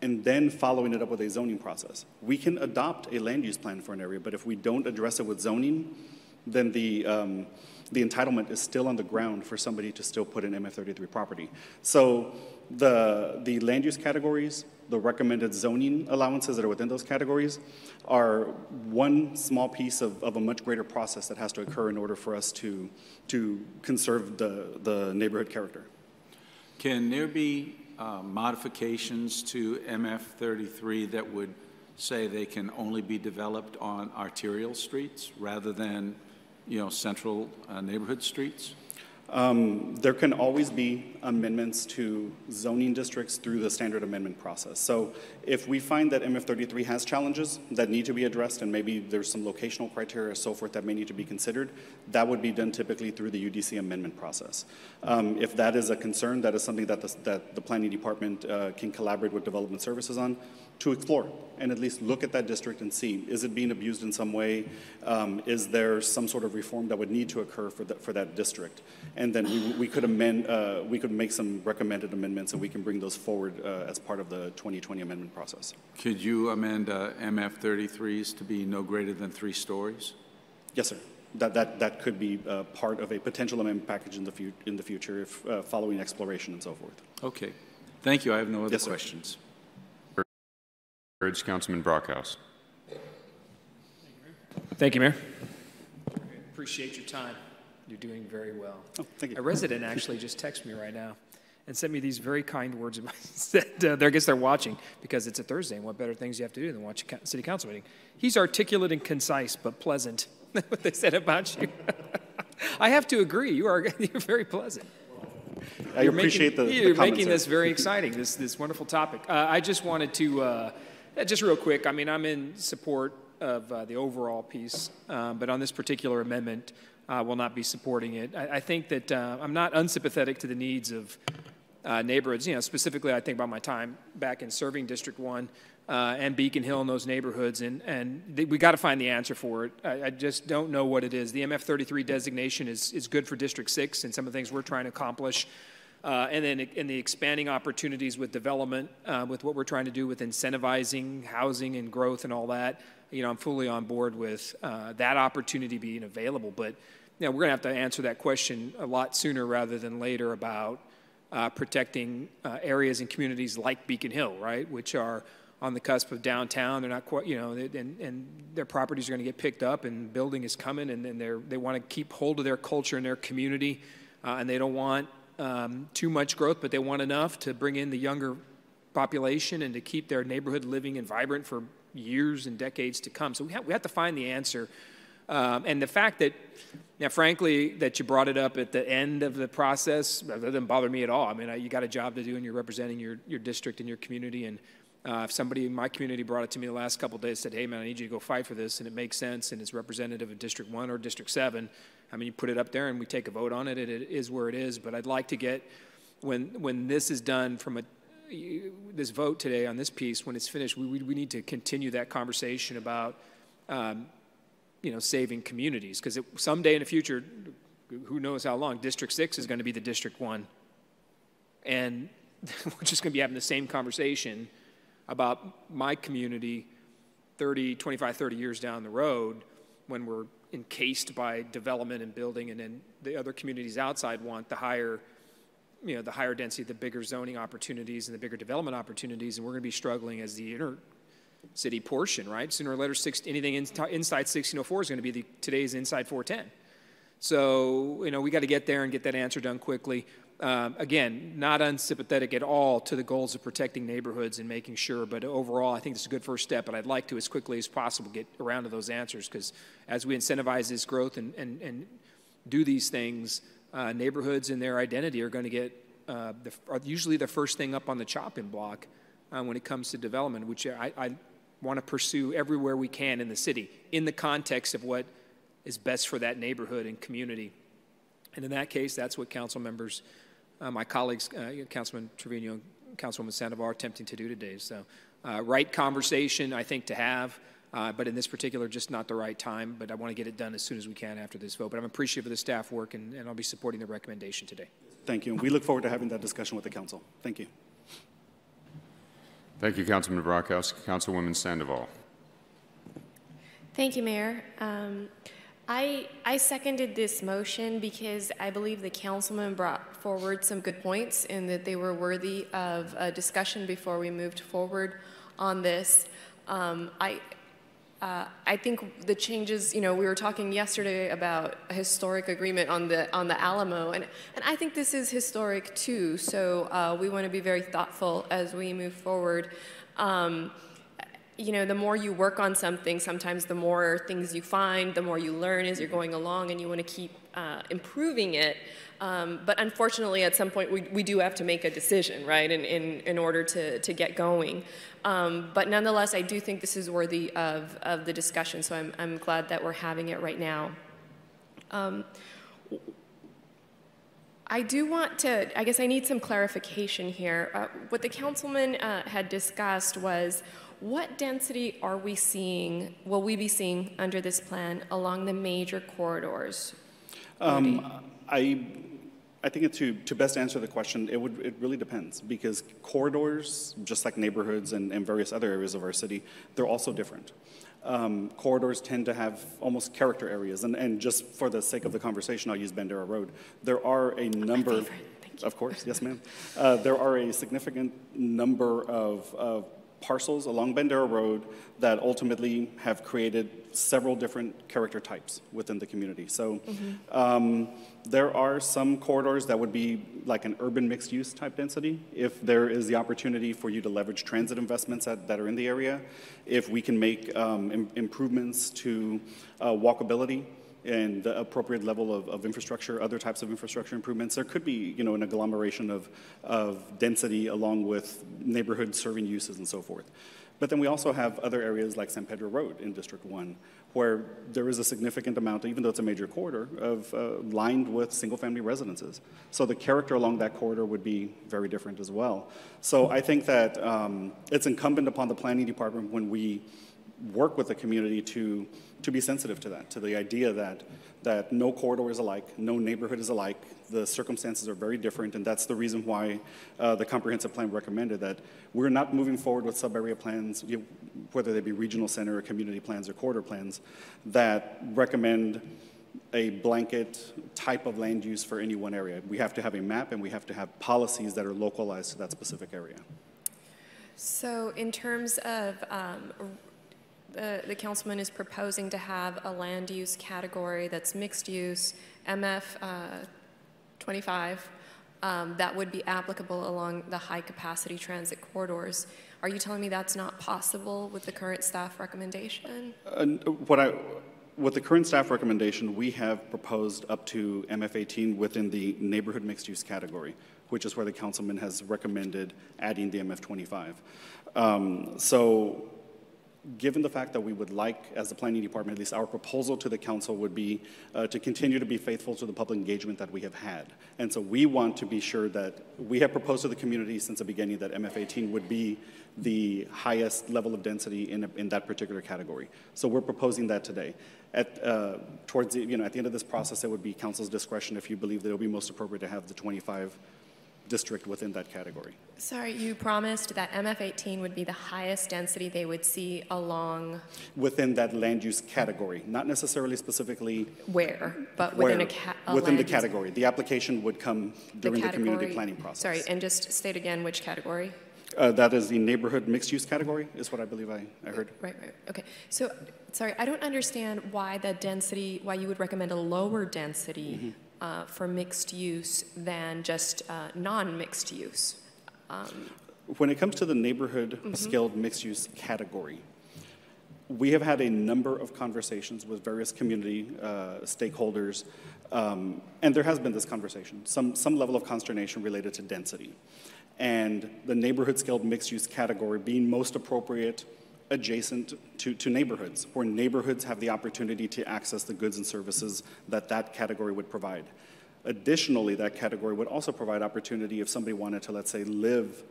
and then following it up with a zoning process. We can adopt a land use plan for an area, but if we don't address it with zoning, then the, um, the entitlement is still on the ground for somebody to still put an MF33 property. So the, the land use categories, the recommended zoning allowances that are within those categories are one small piece of, of a much greater process that has to occur in order for us to, to conserve the, the neighborhood character. Can there be uh, modifications to MF33 that would say they can only be developed on arterial streets rather than, you know, central uh, neighborhood streets? Um, there can always be amendments to zoning districts through the standard amendment process. So if we find that MF33 has challenges that need to be addressed and maybe there's some locational criteria so forth that may need to be considered, that would be done typically through the UDC amendment process. Um, if that is a concern, that is something that the, that the planning department uh, can collaborate with development services on to explore and at least look at that district and see, is it being abused in some way? Um, is there some sort of reform that would need to occur for, the, for that district? And then we, we could amend, uh, we could make some recommended amendments and we can bring those forward uh, as part of the 2020 amendment process. Could you amend uh, MF33s to be no greater than three stories? Yes, sir. That, that, that could be uh, part of a potential amendment package in the, fu in the future if, uh, following exploration and so forth. Okay. Thank you. I have no other yes, questions. Urge Councilman Brockhouse. Thank you, Mayor. Appreciate your time. You're doing very well. Oh, thank you. A resident actually just texted me right now and sent me these very kind words. that, uh, I guess they're watching because it's a Thursday, and what better things you have to do than watch a city council meeting? He's articulate and concise, but pleasant. what they said about you. I have to agree. You are you're very pleasant. I you're appreciate making, the, You're the making this very exciting. This this wonderful topic. Uh, I just wanted to. Uh, uh, Just real quick, I mean, I'm in support of uh, the overall piece, um, but on this particular amendment, I will not be supporting it. I, I think that uh, I'm not unsympathetic to the needs of uh, neighborhoods. You know, specifically, I think about my time back in serving District One uh, and Beacon Hill and those neighborhoods, and and we got to find the answer for it. I, I just don't know what it is. The MF33 designation is is good for District Six and some of the things we're trying to accomplish. Uh, and then in the expanding opportunities with development, uh, with what we're trying to do with incentivizing housing and growth and all that, you know, I'm fully on board with uh, that opportunity being available. But you know, we're going to have to answer that question a lot sooner rather than later about uh, protecting uh, areas and communities like Beacon Hill, right, which are on the cusp of downtown. They're not quite, you know, and, and their properties are going to get picked up, and building is coming, and, and they're, they want to keep hold of their culture and their community, uh, and they don't want um, too much growth, but they want enough to bring in the younger population and to keep their neighborhood living and vibrant for years and decades to come. So we have, we have to find the answer. Um, and the fact that, now, frankly, that you brought it up at the end of the process, that doesn't bother me at all. I mean, I, you got a job to do and you're representing your, your district and your community. And uh, if somebody in my community brought it to me the last couple days, said, hey, man, I need you to go fight for this, and it makes sense, and it's representative of District 1 or District 7, I mean, you put it up there and we take a vote on it, and it is where it is. But I'd like to get, when, when this is done from a, this vote today on this piece, when it's finished, we, we, we need to continue that conversation about, um, you know, saving communities. Because someday in the future, who knows how long, District 6 is going to be the District 1. And we're just going to be having the same conversation about my community 30, 25, 30 years down the road when we're encased by development and building, and then the other communities outside want the higher, you know, the higher density, the bigger zoning opportunities and the bigger development opportunities, and we're going to be struggling as the inner city portion, right? Sooner or later, six, anything in, inside 1604 is going to be the, today's inside 410. So, you know, we got to get there and get that answer done quickly. Um, again, not unsympathetic at all to the goals of protecting neighborhoods and making sure, but overall, I think is a good first step. And I'd like to, as quickly as possible, get around to those answers because as we incentivize this growth and, and, and do these things, uh, neighborhoods and their identity are going to get uh, the, are usually the first thing up on the chopping block uh, when it comes to development, which I, I want to pursue everywhere we can in the city in the context of what is best for that neighborhood and community. And in that case, that's what council members my colleagues, uh, Councilman Trevino, and Councilwoman Sandoval, are attempting to do today. So, uh, right conversation, I think, to have. Uh, but in this particular, just not the right time. But I want to get it done as soon as we can after this vote. But I'm appreciative of the staff work, and, and I'll be supporting the recommendation today. Thank you. And we look forward to having that discussion with the council. Thank you. Thank you, Councilman Brockhouse. Councilwoman Sandoval. Thank you, Mayor. Um, I, I seconded this motion because I believe the councilman brought forward some good points and that they were worthy of a discussion before we moved forward on this. Um, I, uh, I think the changes, you know, we were talking yesterday about a historic agreement on the on the Alamo, and, and I think this is historic too. So uh, we want to be very thoughtful as we move forward. Um, you know, the more you work on something, sometimes the more things you find, the more you learn as you're going along, and you want to keep uh, improving it. Um, but unfortunately, at some point, we, we do have to make a decision, right, in, in, in order to, to get going. Um, but nonetheless, I do think this is worthy of, of the discussion, so I'm, I'm glad that we're having it right now. Um, I do want to, I guess I need some clarification here. Uh, what the councilman uh, had discussed was what density are we seeing, will we be seeing under this plan along the major corridors? Um, I, I think to, to best answer the question, it, would, it really depends because corridors, just like neighborhoods and, and various other areas of our city, they're also different. Um, corridors tend to have almost character areas. And, and just for the sake of the conversation, I'll use Bandera Road. There are a number, of course, yes, ma'am. Uh, there are a significant number of, of parcels along Bandera Road that ultimately have created several different character types within the community. So mm-hmm. um, there are some corridors that would be like an urban mixed use type density if there is the opportunity for you to leverage transit investments that, that are in the area, if we can make um, Im- improvements to uh, walkability and the appropriate level of, of, infrastructure, other types of infrastructure improvements. There could be, you know, an agglomeration of, of density along with neighborhood serving uses and so forth. But then we also have other areas like San Pedro Road in District 1, where there is a significant amount, even though it's a major corridor, of uh, lined with single-family residences. So the character along that corridor would be very different as well. So I think that um, it's incumbent upon the planning department when we work with the community to, to be sensitive to that, to the idea that, that no corridor is alike, no neighborhood is alike, the circumstances are very different, and that's the reason why uh, the comprehensive plan recommended that we're not moving forward with sub-area plans, you know, whether they be regional center or community plans or corridor plans, that recommend a blanket type of land use for any one area. We have to have a map and we have to have policies that are localized to that specific area. So in terms of um, the, the councilman is proposing to have a land use category that's mixed use, MF uh, 25, um, that would be applicable along the high capacity transit corridors. Are you telling me that's not possible with the current staff recommendation? Uh, what I, with the current staff recommendation, we have proposed up to MF18 within the neighborhood mixed use category, which is where the councilman has recommended adding the MF25. Um, so given the fact that we would like, as the planning department, at least our proposal to the council would be uh, to continue to be faithful to the public engagement that we have had. And so we want to be sure that we have proposed to the community since the beginning that MF18 would be the highest level of density in, a, in that particular category. So we're proposing that today. At, uh, towards the, you know, at the end of this process, it would be council's discretion if you believe that it would be most appropriate to have the 25 district within that category. Sorry, you promised that MF18 would be the highest density they would see along. Within that land use category, not necessarily specifically. Where, but within where, a, ca- a Within the category. The application would come during the, the community planning process. Sorry, and just state again which category? Uh, that is the neighborhood mixed use category, is what I believe I, I heard. Right, right. Okay. So, sorry, I don't understand why the density, why you would recommend a lower density. Mm-hmm uh, for mixed use than just uh, non-mixed use. Um, When it comes to the neighborhood Mhm. scaled mixed use category, we have had a number of conversations with various community uh, stakeholders, um, and there has been this conversation, some, some level of consternation related to density. And the neighborhood scaled mixed use category being most appropriate adjacent to, to neighborhoods, where neighborhoods have the opportunity to access the goods and services that that category would provide. Additionally, that category would also provide opportunity if somebody wanted to, let's say, live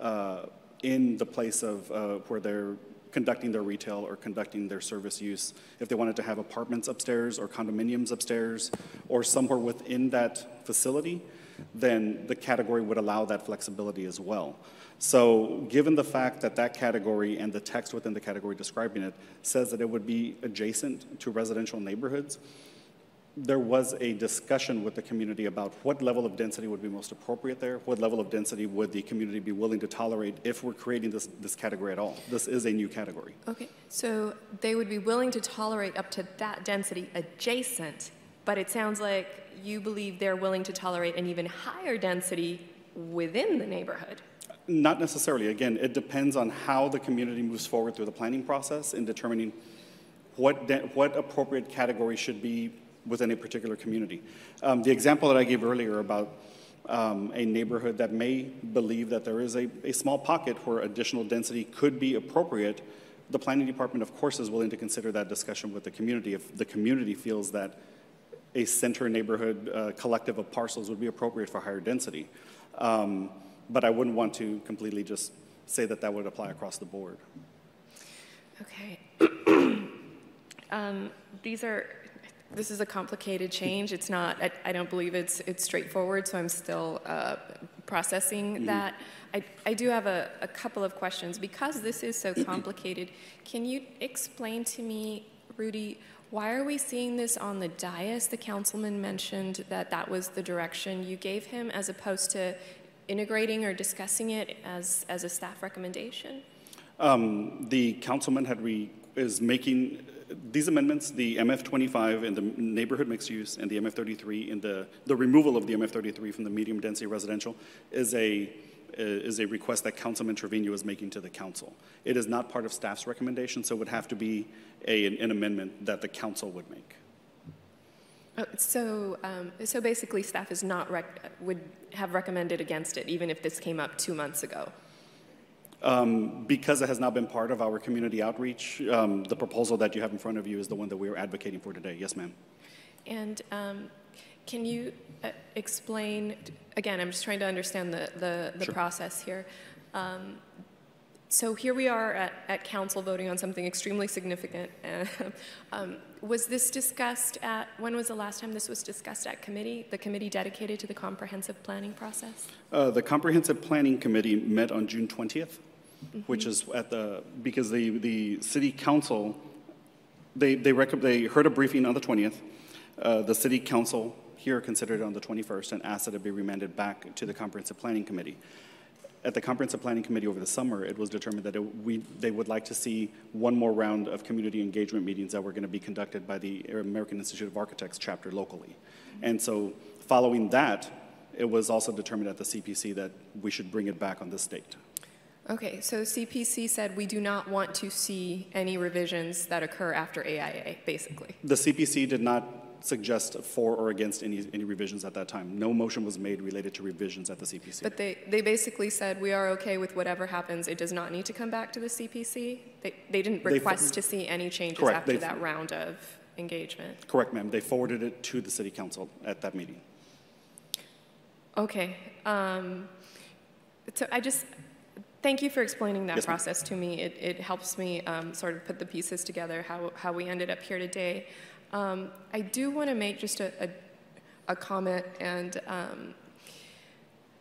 uh, in the place of uh, where they're conducting their retail or conducting their service use. If they wanted to have apartments upstairs or condominiums upstairs or somewhere within that facility, then the category would allow that flexibility as well. So given the fact that that category and the text within the category describing it says that it would be adjacent to residential neighborhoods, there was a discussion with the community about what level of density would be most appropriate there, what level of density would the community be willing to tolerate if we're creating this, this category at all. This is a new category. Okay, so they would be willing to tolerate up to that density adjacent, but it sounds like you believe they're willing to tolerate an even higher density within the neighborhood. Not necessarily. Again, it depends on how the community moves forward through the planning process in determining what, de- what appropriate category should be within a particular community. Um, the example that I gave earlier about um, a neighborhood that may believe that there is a, a small pocket where additional density could be appropriate, the planning department, of course, is willing to consider that discussion with the community if the community feels that a center neighborhood uh, collective of parcels would be appropriate for higher density. Um, but I wouldn't want to completely just say that that would apply across the board. Okay. um, these are, this is a complicated change. It's not, I, I don't believe it's, it's straightforward, so I'm still uh, processing Mhm. that. I, I do have a, a couple of questions. Because this is so complicated, can you explain to me, Rudy, why are we seeing this on the dais? The councilman mentioned that that was the direction you gave him as opposed to integrating or discussing it as, as a staff recommendation? Um, the councilman had re, is making these amendments, the MF25 in the neighborhood mixed use and the MF33 in the, the removal of the MF33 from the medium density residential is a, is a request that Councilman Trevino is making to the council. It is not part of staff's recommendation, so it would have to be a, an amendment that the council would make. Uh, So, um, so basically, staff is not would have recommended against it, even if this came up two months ago. Um, because it has not been part of our community outreach, um, the proposal that you have in front of you is the one that we are advocating for today. Yes, ma'am. And um, can you uh, explain, again, I'm just trying to understand the, the, the Sure. process here. Um, so here we are at, at council voting on something extremely significant. um, was this discussed at, when was the last time this was discussed at committee, the committee dedicated to the comprehensive planning process? Uh, the Comprehensive Planning Committee met on June 20th, which Mhm. is at the, because the, the city council, they, they, rec- they heard a briefing on the 20th. Uh, the city council here considered it on the 21st and asked that it be remanded back to the Comprehensive Planning Committee. At the Comprehensive Planning Committee over the summer, it was determined that it, we, they would like to see one more round of community engagement meetings that were going to be conducted by the American Institute of Architects chapter locally. And so following that, it was also determined at the CPC that we should bring it back on this date. Okay, so CPC said we do not want to see any revisions that occur after AIA, basically. The CPC did not suggest for or against any, any revisions at that time. No motion was made related to revisions at the CPC. But they, they basically said we are okay with whatever happens. It does not need to come back to the CPC. They, they didn't They- request to see any changes Correct, after they- that round of engagement. Correct, ma'am. They forwarded it to the city council at that meeting. Okay. Um, so I just, thank you for explaining that Yes, process to me. It, it helps me um, sort of put the pieces together, how, how we ended up here today. Um, I do want to make just a, a, a comment, and um,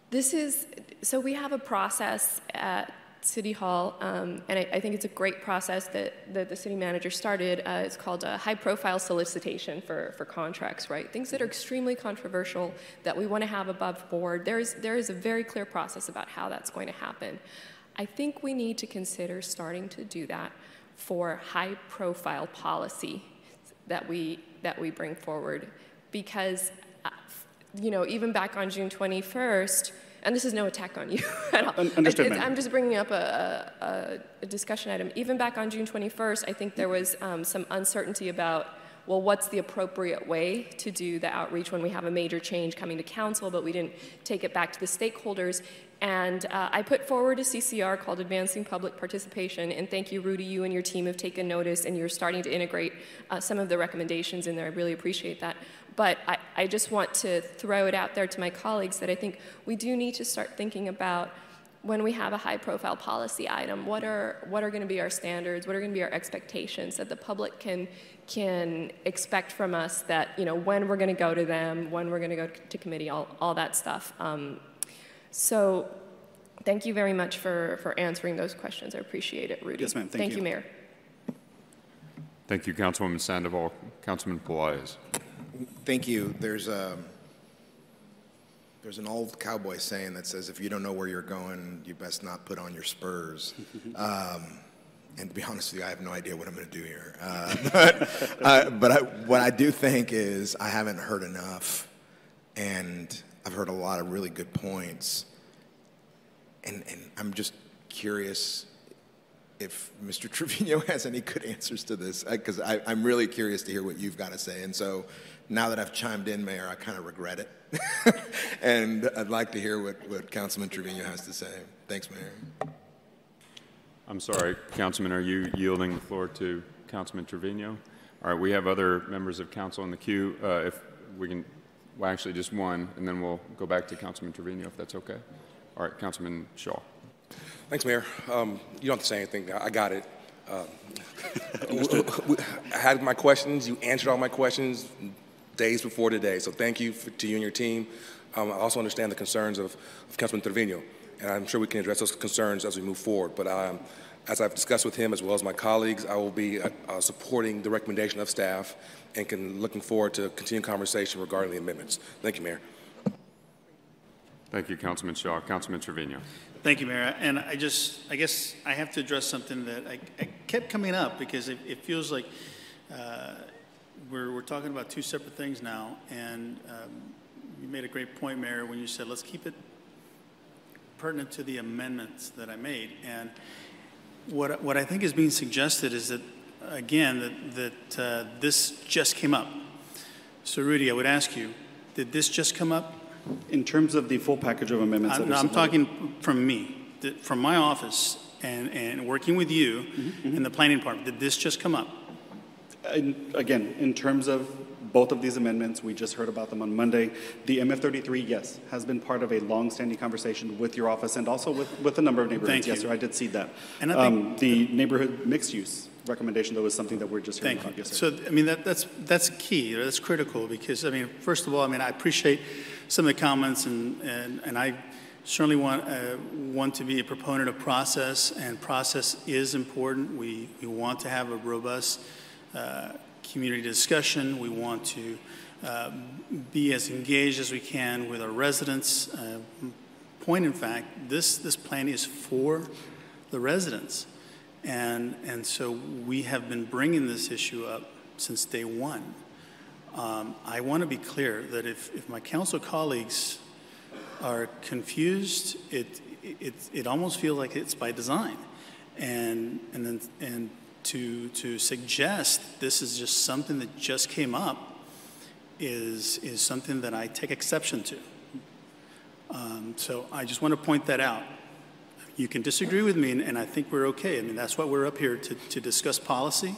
this is, so we have a process at City Hall, um, and I, I think it's a great process that, that the city manager started. Uh, it's called a high profile solicitation for, for contracts, right? Things that are extremely controversial that we want to have above board. There's, there is a very clear process about how that's going to happen. I think we need to consider starting to do that for high profile policy that we, that we bring forward because uh, you know, even back on June 21st, and this is no attack on you at all. Understood, it's- I'm just bringing up a, a, a discussion item. Even back on June 21st, I think there was um, some uncertainty about, well, what's the appropriate way to do the outreach when we have a major change coming to council, but we didn't take it back to the stakeholders. And uh, I put forward a CCR called Advancing Public Participation, and thank you, Rudy, you and your team have taken notice, and you're starting to integrate uh, some of the recommendations in there. I really appreciate that. But I, I just want to throw it out there to my colleagues that I think we do need to start thinking about when we have a high profile policy item, what are, what are going to be our standards? What are going to be our expectations that the public can, can expect from us that, you know, when we're going to go to them, when we're going to go to committee, all, all that stuff. Um, so thank you very much for, for answering those questions. I appreciate it, Rudy. Yes, ma'am. Thank Thank you. you, Mayor. Thank you, Councilwoman Sandoval. Councilman Pelaez. Thank you. There's a there's an old cowboy saying that says, "If you don't know where you're going, you best not put on your spurs." um, and to be honest with you, I have no idea what I'm going to do here. Uh, but uh, but I, what I do think is I haven't heard enough, and I've heard a lot of really good points, and and I'm just curious if Mr. Trevino has any good answers to this, because I'm really curious to hear what you've got to say. And so now that I've chimed in, Mayor, I kind of regret it. and I'd like to hear what, what Councilman Trevino has to say. Thanks, Mayor. I'm sorry, Councilman, are you yielding the floor to Councilman Trevino? All right, we have other members of council in the queue. Uh, If we can, well, actually, just one, and then we'll go back to Councilman Trevino, if that's okay. All right, Councilman Shaw. Thanks, Mayor. Um, you don't have to say anything. I I got it. Um, I had my questions. You answered all my questions days before today. So thank you for, to you and your team. Um, I also understand the concerns of, of Councilman Trevino, and I'm sure we can address those concerns as we move forward. But um, as I've discussed with him as well as my colleagues, I will be uh, uh, supporting the recommendation of staff and can looking forward to continued conversation regarding the amendments. Thank you, Mayor. Thank you, Councilman Shaw. Councilman Trevino. Thank you, Mayor. And I just, I guess I have to address something that I, I kept coming up because it, it feels like uh, we're, we're talking about two separate things now. And um, you made a great point, Mayor, when you said, let's keep it pertinent to the amendments that I made. And what, what I think is being suggested is that, again, that, that uh, this just came up. So Rudy, I would ask you, did this just come up? In terms of the full package of amendments I'm, are I'm talking from me, from my office, and, and working with you Mm-hmm, in the planning department. Did this just come up? And again, in terms of both of these amendments, we just heard about them on Monday. The MF33, yes, has been part of a long-standing conversation with your office and also with, with a number of neighborhoods. Thank Yes, you. sir, I did see that. And I think- Um, The neighborhood mixed-use recommendation, though, is something that we're just hearing Thank about. you. Yes, sir. So, I mean, that, that's, that's key, that's critical, because, I mean, first of all, I mean, I appreciate some of the comments, and, and, and I certainly want, uh, want to be a proponent of process, and process is important. We, we want to have a robust uh, community discussion. We want to uh, be as engaged as we can with our residents. Uh, point in fact, this, this plan is for the residents. And, and so we have been bringing this issue up since day one. Um, I want to be clear that if, if my council colleagues are confused, it, it, it almost feels like it's by design. And, and, then, and to, to suggest this is just something that just came up is, is something that I take exception to. Um, so I just want to point that out. You can disagree with me, and, and I think we're okay. I mean, that's why we're up here to, to discuss policy,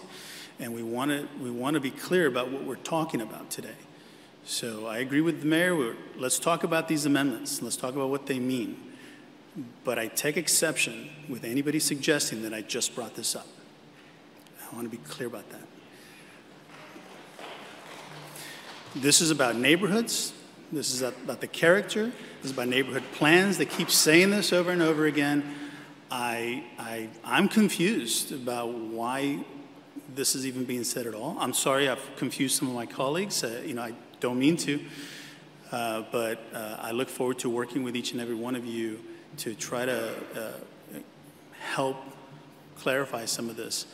and we want to we want to be clear about what we're talking about today. So I agree with the mayor. We're, let's talk about these amendments. Let's talk about what they mean. But I take exception with anybody suggesting that I just brought this up. I want to be clear about that. This is about neighborhoods. This is about the character. This is about neighborhood plans. They keep saying this over and over again. I, I, I'm confused about why this is even being said at all. I'm sorry I've confused some of my colleagues. Uh, you know, I don't mean to. Uh, but uh, I look forward to working with each and every one of you to try to uh, help clarify some of this.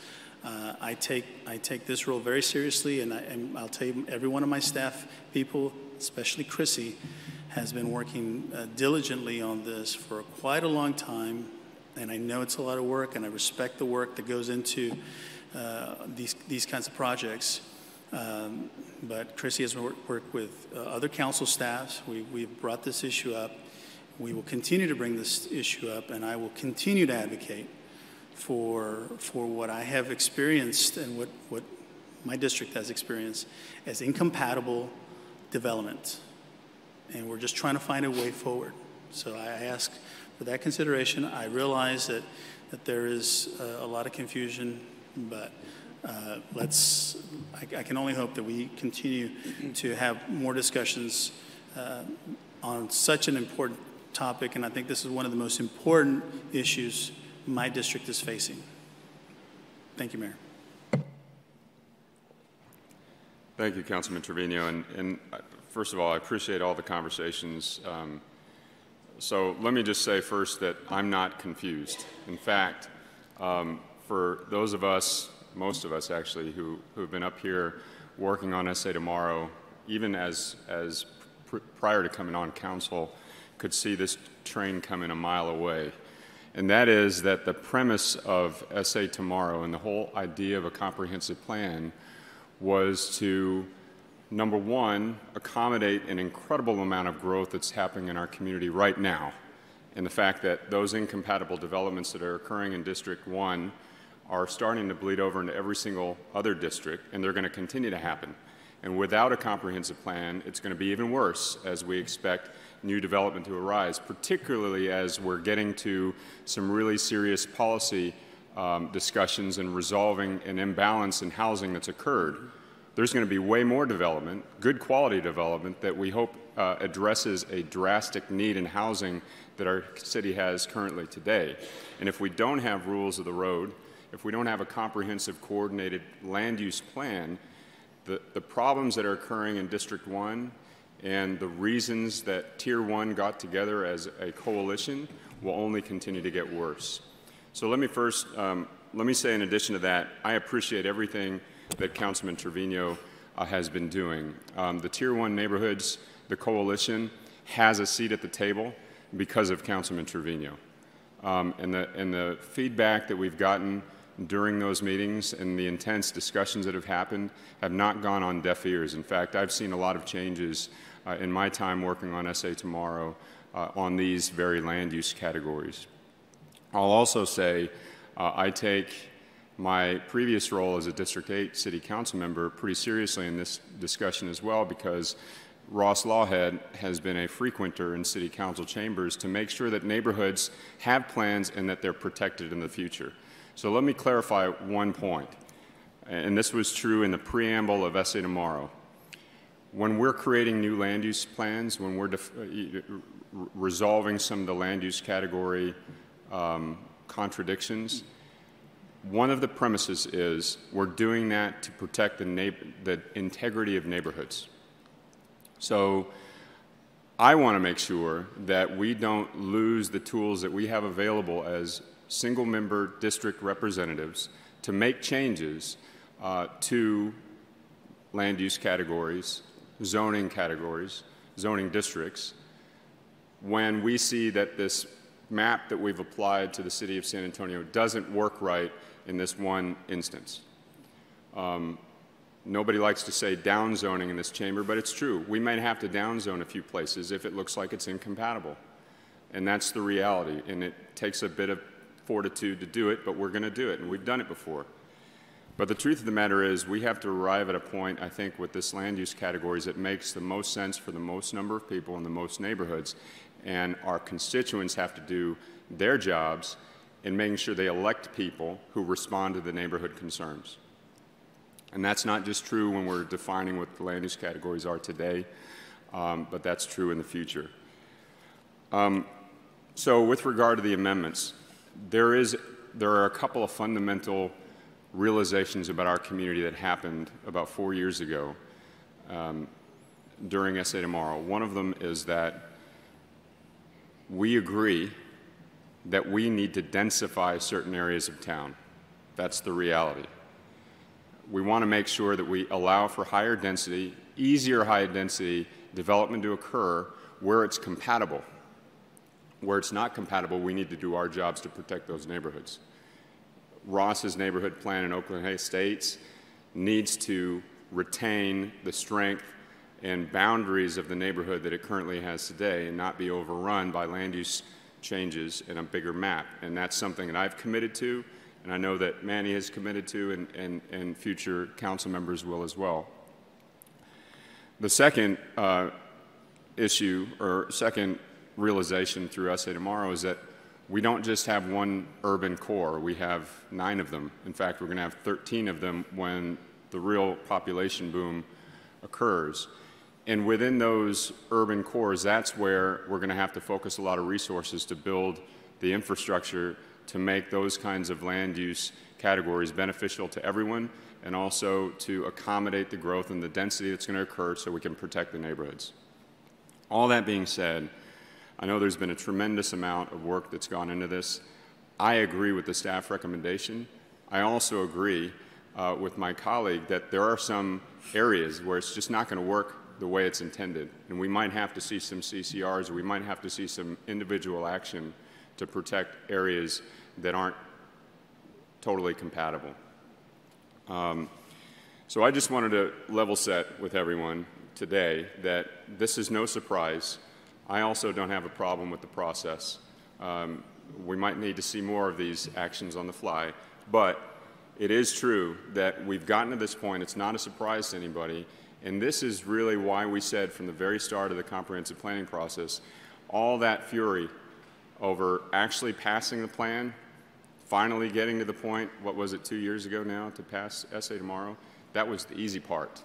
Uh, I take I take this role very seriously, and, I, and I'll tell you, every one of my staff people especially Chrissy, has been working uh, diligently on this for quite a long time, and I know it's a lot of work, and I respect the work that goes into uh, these, these kinds of projects. Um, but Chrissy has worked, worked with uh, other council staffs. We, we've brought this issue up. We will continue to bring this issue up, and I will continue to advocate for, for what I have experienced and what, what my district has experienced as incompatible development. And we're just trying to find a way forward. So I ask for that consideration. I realize that, that there is a, a lot of confusion, but uh, let's, I, I, can only hope that we continue to have more discussions uh, on such an important topic, and I think this is one of the most important issues my district is facing. Thank you, Mayor. Thank you, Councilman Trevino. And, and uh, first of all, I appreciate all the conversations. Um, so let me just say first that I'm not confused. In fact, um, for those of us, most of us actually, who, who have been up here working on SA Tomorrow, even as, as pr prior to coming on council, could see this train coming a mile away and that is that the premise of SA Tomorrow and the whole idea of a comprehensive plan was to, number one, accommodate an incredible amount of growth that's happening in our community right now, and the fact that those incompatible developments that are occurring in District 1 are starting to bleed over into every single other district, and they're going to continue to happen. And without a comprehensive plan, it's going to be even worse as we expect new development to arise, particularly as we're getting to some really serious policy um, discussions and resolving an imbalance in housing that's occurred. There's going to be way more development, good quality development, that we hope uh, addresses a drastic need in housing that our city has currently today. And if we don't have rules of the road, if we don't have a comprehensive coordinated land use plan, the, the problems that are occurring in District 1 and the reasons that Tier 1 got together as a coalition will only continue to get worse. So let me first, um, let me say in addition to that, I appreciate everything that Councilman Trevino uh, has been doing. Um, the Tier 1 neighborhoods, the coalition, has a seat at the table because of Councilman Trevino. Um, and, the, and the feedback that we've gotten during those meetings and the intense discussions that have happened have not gone on deaf ears. In fact, I've seen a lot of changes uh, in my time working on SA Tomorrow uh, on these very land use categories. I'll also say uh, I take my previous role as a District 8 City Council member pretty seriously in this discussion as well because Ross Lawhead has been a frequenter in City Council chambers to make sure that neighborhoods have plans and that they're protected in the future. So let me clarify one point, and this was true in the preamble of SA Tomorrow when we're creating new land use plans, when we're uh, resolving some of the land use category um, contradictions, one of the premises is we're doing that to protect the, the integrity of neighborhoods. So I want to make sure that we don't lose the tools that we have available as single member district representatives to make changes uh, to land use categories zoning categories, zoning districts, when we see that this map that we've applied to the city of San Antonio doesn't work right in this one instance. Um, nobody likes to say down zoning in this chamber, but it's true. We might have to downzone a few places if it looks like it's incompatible. And that's the reality. And it takes a bit of fortitude to do it, but we're going to do it. And we've done it before. But the truth of the matter is, we have to arrive at a point, I think, with this land use categories that makes the most sense for the most number of people in the most neighborhoods. And our constituents have to do their jobs in making sure they elect people who respond to the neighborhood concerns. And that's not just true when we're defining what the land use categories are today, um, but that's true in the future. Um, so with regard to the amendments, there, is, there are a couple of fundamental realizations about our community that happened about four years ago um, during SA Tomorrow. One of them is that we agree that we need to densify certain areas of town. That's the reality. We want to make sure that we allow for higher density, easier high density development to occur where it's compatible. Where it's not compatible, we need to do our jobs to protect those neighborhoods. Ross's neighborhood plan in Oakland Estates needs to retain the strength and boundaries of the neighborhood that it currently has today and not be overrun by land use changes in a bigger map. And that's something that I've committed to, and I know that Manny has committed to, and, and, and future council members will as well. The second uh, issue, or second realization through SA Tomorrow, is that we don't just have one urban core, we have nine of them. In fact, we're going to have 13 of them when the real population boom occurs. And within those urban cores, that's where we're going to have to focus a lot of resources to build the infrastructure to make those kinds of land use categories beneficial to everyone and also to accommodate the growth and the density that's going to occur so we can protect the neighborhoods. All that being said, I know there's been a tremendous amount of work that's gone into this. I agree with the staff recommendation. I also agree uh, with my colleague that there are some areas where it's just not going to work the way it's intended. And we might have to see some CCRs, or we might have to see some individual action to protect areas that aren't totally compatible. Um, so I just wanted to level set with everyone today that this is no surprise. I also don't have a problem with the process. Um, we might need to see more of these actions on the fly, but it is true that we've gotten to this point. It's not a surprise to anybody. And this is really why we said from the very start of the comprehensive planning process, all that fury over actually passing the plan, finally getting to the point, what was it, two years ago now, to pass SA tomorrow, that was the easy part.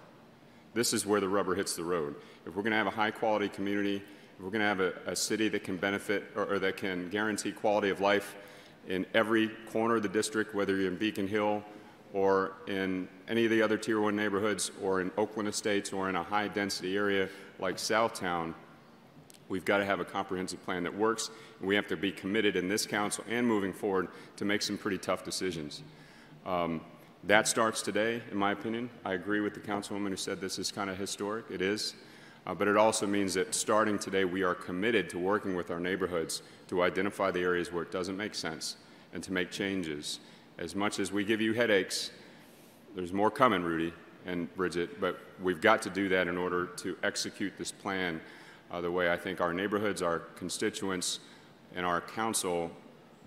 This is where the rubber hits the road. If we're going to have a high quality community, we're going to have a, a city that can benefit or, or that can guarantee quality of life in every corner of the district, whether you're in Beacon Hill or in any of the other Tier 1 neighborhoods or in Oakland Estates or in a high density area like Southtown, we've got to have a comprehensive plan that works. And we have to be committed in this council and moving forward to make some pretty tough decisions. Um, that starts today, in my opinion. I agree with the councilwoman who said this is kind of historic. It is. Uh, but it also means that starting today, we are committed to working with our neighborhoods to identify the areas where it doesn't make sense and to make changes. As much as we give you headaches, there's more coming, Rudy and Bridget, but we've got to do that in order to execute this plan uh, the way I think our neighborhoods, our constituents, and our council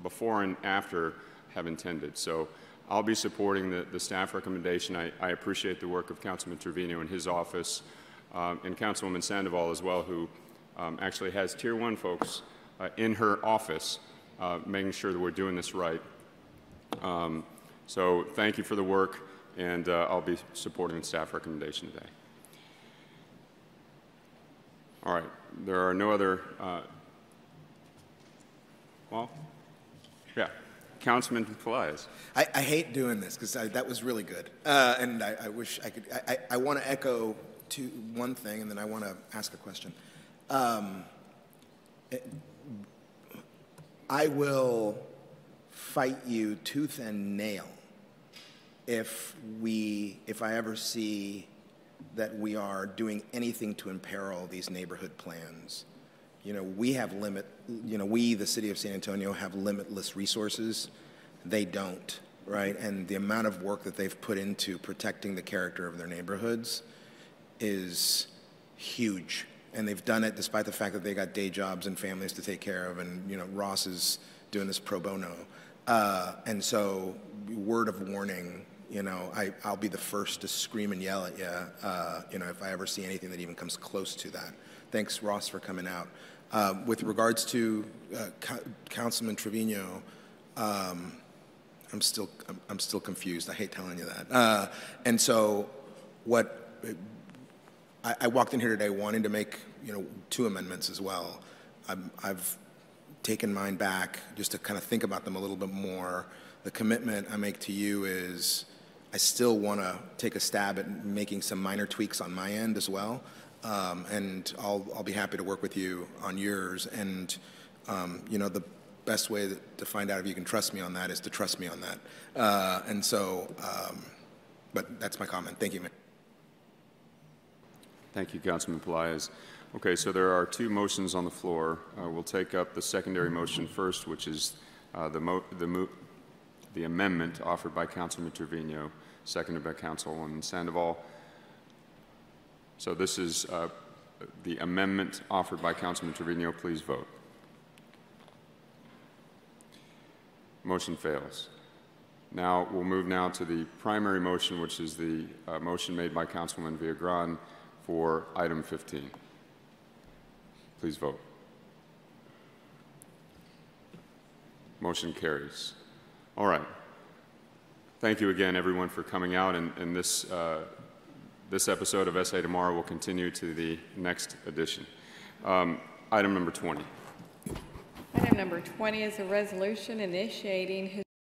before and after have intended. So I'll be supporting the, the staff recommendation. I, I, appreciate the work of Councilman Trevino and his office, um, and Councilwoman Sandoval as well, who um, actually has Tier 1 folks uh, in her office uh, making sure that we're doing this right. Um, so thank you for the work, and uh, I'll be supporting the staff recommendation today. All right, there are no other, uh, well, yeah. Councilman Pelaez. I, I, hate doing this because that was really good. Uh, and I, I, wish I could, I, I want to echo to one thing and then I want to ask a question. Um, it, I will fight you tooth and nail if we, if I ever see that we are doing anything to imperil these neighborhood plans. You know, we have limit, you know, we, the city of San Antonio, have limitless resources. They don't, right? And the amount of work that they've put into protecting the character of their neighborhoods is huge. And they've done it despite the fact that they got day jobs and families to take care of. And, you know, Ross is doing this pro bono. Uh, and so, word of warning, you know, I, I'll be the first to scream and yell at you, uh, you know, if I ever see anything that even comes close to that. Thanks, Ross, for coming out. Uh, with regards to uh, Councilman Trevino, um, I'm still I'm, I'm, still confused. I hate telling you that. Uh, and so, what I, I, walked in here today wanting to make you know two amendments as well. i I've taken mine back just to kind of think about them a little bit more. The commitment I make to you is I still want to take a stab at making some minor tweaks on my end as well. Um, and I'll, I'll be happy to work with you on yours. And, um, you know, the best way that, to find out if you can trust me on that is to trust me on that. Uh, and so, um, but that's my comment. Thank you, man. Thank you, Councilman Pelaez. Okay, so there are two motions on the floor. Uh, We'll take up the secondary motion first, which is uh, the the the amendment offered by Councilman Trevino, seconded by Councilwoman Sandoval. So this is uh, the amendment offered by Councilman Trevino. Please vote. Motion fails. Now, we'll move now to the primary motion, which is the uh, motion made by Councilwoman Viagran for item 15. Please vote. Motion carries. All right. Thank you again, everyone, for coming out, and, and this, uh, this episode of SA Tomorrow will continue to the next edition. Um, item number 20. Item number 20 is a resolution initiating